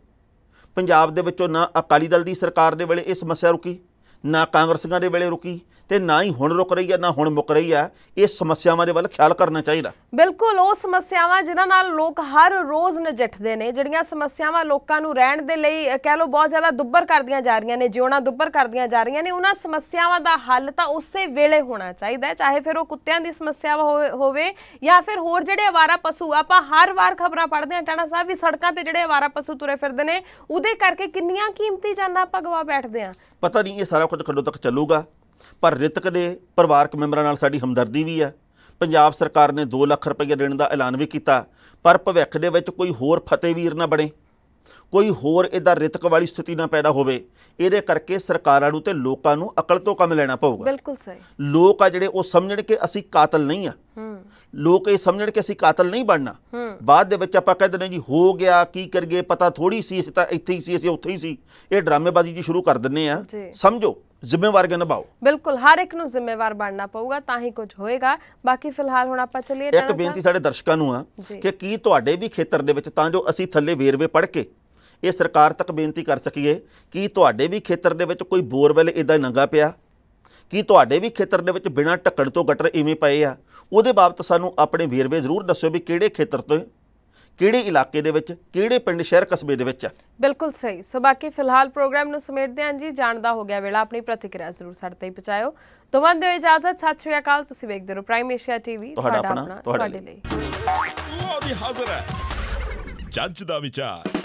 ਪੰਜਾਬ ਦੇ ਵਿੱਚੋਂ ਨਾ ਅਕਾਲੀ ਦਲ ਦੀ ਸਰਕਾਰ ਦੇ ਵੇਲੇ ਇਹ ਸਮੱਸਿਆ ਰੁਕੀ, ਨਾ ਕਾਂਗਰਸੀਆਂ ਦੇ ਵੇਲੇ ਰੁਕੀ ਤੇ ਨਾ ਹੀ ਹੁਣ ਰੁਕ ਰਹੀ ਹੈ ਨਾ ਹੁਣ ਮੁੱਕ ਰਹੀ ਹੈ। ਇਹ ਸਮੱਸਿਆਵਾਂ ਦੇ ਵੱਲ ਖਿਆਲ ਕਰਨਾ ਚਾਹੀਦਾ। ਬਿਲਕੁਲ ਉਹ ਸਮੱਸਿਆਵਾਂ ਜਿਨ੍ਹਾਂ ਨਾਲ ਲੋਕ ਹਰ ਰੋਜ਼ ਨਜਿੱਠਦੇ ਨੇ ਜਿਹੜੀਆਂ ਸਮੱਸਿਆਵਾਂ ਲੋਕਾਂ ਨੂੰ ਰਹਿਣ ਦੇ ਲਈ ਕਹਿ ਲਓ ਬਹੁਤ ਜ਼ਿਆਦਾ ਦੁੱਬਰ ਕਰਦੀਆਂ ਜਾ ਰਹੀਆਂ ਨੇ ਜਿਉਣਾ ਦੁੱਬਰ ਕਰਦੀਆਂ ਜਾ ਰਹੀਆਂ ਨੇ ਉਹਨਾਂ ਸਮੱਸਿਆਵਾਂ ਦਾ ਹੱਲ ਤਾਂ ਉਸੇ ਵੇਲੇ ਹੋਣਾ ਚਾਹੀਦਾ ਹੈ ਚਾਹੇ ਫਿਰ ਉਹ ਕੁੱਤਿਆਂ ਦੀ ਸਮੱਸਿਆ ਹੋਵੇ- ਜਾਂ ਫਿਰ ਹੋਰ ਜਿਹੜੇ ਅਵਾਰਾ ਪਸ਼ੂ ਆਪਾਂ ਹਰ ਵਾਰ ਖਬਰਾਂ ਪੜ੍ਹਦੇ ਹਾਂ ਟਾਣਾ ਸਾਹਿਬ ਵੀ ਸੜਕਾਂ ਤੇ ਜਿਹੜੇ ਅਵਾਰਾ ਪਸ਼ੂ ਤੁਰੇ ਫਿਰਦੇ ਨੇ ਉਹਦੇ ਕਰਕੇ ਕਿੰਨੀਆਂ ਕੀਮਤੀ ਜਾਨਾਂ ਆਪਾਂ ਗਵਾ ਬੈਠਦੇ ਹਾਂ। ਪਤਾ ਨਹੀਂ ਇਹ ਸਾਰਾ ਕੁਝ ਕਦੋਂ ਤੱਕ ਚੱਲੂਗਾ। ਪਰ ਰਿਤਕ ਦੇ ਪਰਿਵਾਰਕ ਮੈਂਬਰਾਂ ਨਾਲ ਸਾਡੀ ਹਮਦਰਦੀ ਵੀ ਹੈ। ਪੰਜਾਬ ਸਰਕਾਰ ਨੇ 2 ਲੱਖ ਰੁਪਏ ਦੇਣ ਦਾ ਐਲਾਨ ਵੀ ਕੀਤਾ ਪਰ ਭਵਿੱਖ ਦੇ ਵਿੱਚ ਕੋਈ ਹੋਰ ਫਤਿਹਵੀਰ ਨਾ ਬਣੇ। ਕੋਈ ਹੋਰ ਇਹਦਾ ਰਿਤਕ ਵਾਲੀ ਸਥਿਤੀ ਨਾ ਪੈਦਾ ਹੋਵੇ ਇਹਦੇ ਕਰਕੇ ਸਰਕਾਰਾਂ ਨੂੰ ਤੇ ਲੋਕਾਂ ਨੂੰ ਅਕਲ ਤੋਂ ਕੰਮ ਲੈਣਾ ਪਊਗਾ। ਬਿਲਕੁਲ ਸਹੀ। ਲੋਕ ਆ ਜਿਹੜੇ ਉਹ ਸਮਝਣ ਕਿ ਅਸੀਂ ਕਾਤਲ ਨਹੀਂ ਆ। ਲੋਕ ਇਹ ਸਮਝਣ ਕਿ ਅਸੀਂ ਕਾਤਲ ਨਹੀਂ ਬਣਨਾ। ਬਾਅਦ ਦੇ ਵਿੱਚ ਆਪਾਂ ਕਹਿੰਦੇ ਨੇ ਜੀ ਹੋ ਗਿਆ ਕੀ ਕਰੀਏ ਪਤਾ ਥੋੜੀ ਸੀ ਅਸੀਂ ਤਾਂ ਇੱਥੇ ਹੀ ਸੀ ਅਸੀਂ ਉੱਥੇ ਹੀ ਸੀ। ਇਹ ਡਰਾਮੇਬਾਜ਼ੀ ਜੀ ਸ਼ੁਰੂ ਕਰ ਦਿੰਨੇ ਆ। ਸਮਝੋ। ਜ਼ਿੰਮੇਵਾਰੀਆਂ ਨਿਭਾਓ ਬਿਲਕੁਲ ਹਰ ਇੱਕ ਨੂੰ ਜ਼ਿੰਮੇਵਾਰ ਬਣਨਾ ਪਊਗਾ ਤਾਂ ਹੀ ਕੁਝ ਹੋਏਗਾ ਬਾਕੀ ਫਿਲਹਾਲ ਹੁਣ ਆਪਾਂ ਚੱਲੀਏ ਇੱਕ ਬੇਨਤੀ। ਸਾਡੇ ਦਰਸ਼ਕਾਂ ਨੂੰ ਆ। ਕਿ ਕੀ ਤੁਹਾਡੇ ਵੀ ਖੇਤਰ ਦੇ ਵਿੱਚ ਤਾਂ ਜੋ ਅਸੀਂ ਥੱਲੇ ਵੇਰਵੇ ਪੜ੍ਹ ਕੇ ਇਹ ਸਰਕਾਰ ਤੱਕ ਬੇਨਤੀ ਕਰ ਸਕੀਏ ਕਿ ਤੁਹਾਡੇ ਵੀ ਖੇਤਰ ਦੇ ਵਿੱਚ ਕੋਈ ਬੋਰਵੈਲ ਇਦਾਂ ਨੰਗਾ ਪਿਆ ਕੀ ਤੁਹਾਡੇ ਵੀ ਖੇਤਰ ਦੇ ਵਿੱਚ ਬਿਨਾਂ ਢੱਕਣ ਤੋਂ ਗਟਰ ਇਵੇਂ ਪਏ ਆ ਉਹਦੇ ਬਾਬਤ ਸਾਨੂੰ ਆਪਣੇ ਵੇਰਵੇ ਜ਼ਰੂਰ ਦੱਸਿਓ ਵੀ ਕਿਹੜੇ ਖੇਤਰ ਤੋਂ ਕਿਹੜੇ ਇਲਾਕੇ ਦੇ ਵਿੱਚ ਕਿਹੜੇ ਪਿੰਡ ਸ਼ਹਿਰ ਕਸਬੇ ਦੇ ਵਿੱਚ ਆ ਬਿਲਕੁਲ ਸਹੀ। ਸੋ ਬਾਕੀ ਫਿਲਹਾਲ ਪ੍ਰੋਗਰਾਮ ਨੂੰ ਸਮੇਟਦੇ ਹਾਂ ਜੀ। ਜਾਣਦਾ ਹੋ ਗਿਆ ਵੇਲਾ ਆਪਣੀ ਪ੍ਰਤੀਕਿਰਿਆ ਜ਼ਰੂਰ ਸਾਡੇ ਤੇ ਪਹੁੰਚਾਇਓ। ਤੁਹਾਨੂੰ ਦਿਓ ਇਜਾਜ਼ਤ ਸਤਿ ਸ਼੍ਰੀ ਅਕਾਲ। ਤੁਸੀਂ ਵੇਖਦੇ ਰਹੋ ਪ੍ਰਾਈਮ ਏਸ਼ੀਆ ਟੀਵੀ ਤੁਹਾਡਾ ਆਪਣਾ, ਤੁਹਾਡੇ ਲਈ। ਉਹ ਵੀ ਹਾਜ਼ਰ ਹੈ। ਜੱਜ ਦਾ ਵਿਚਾਰ।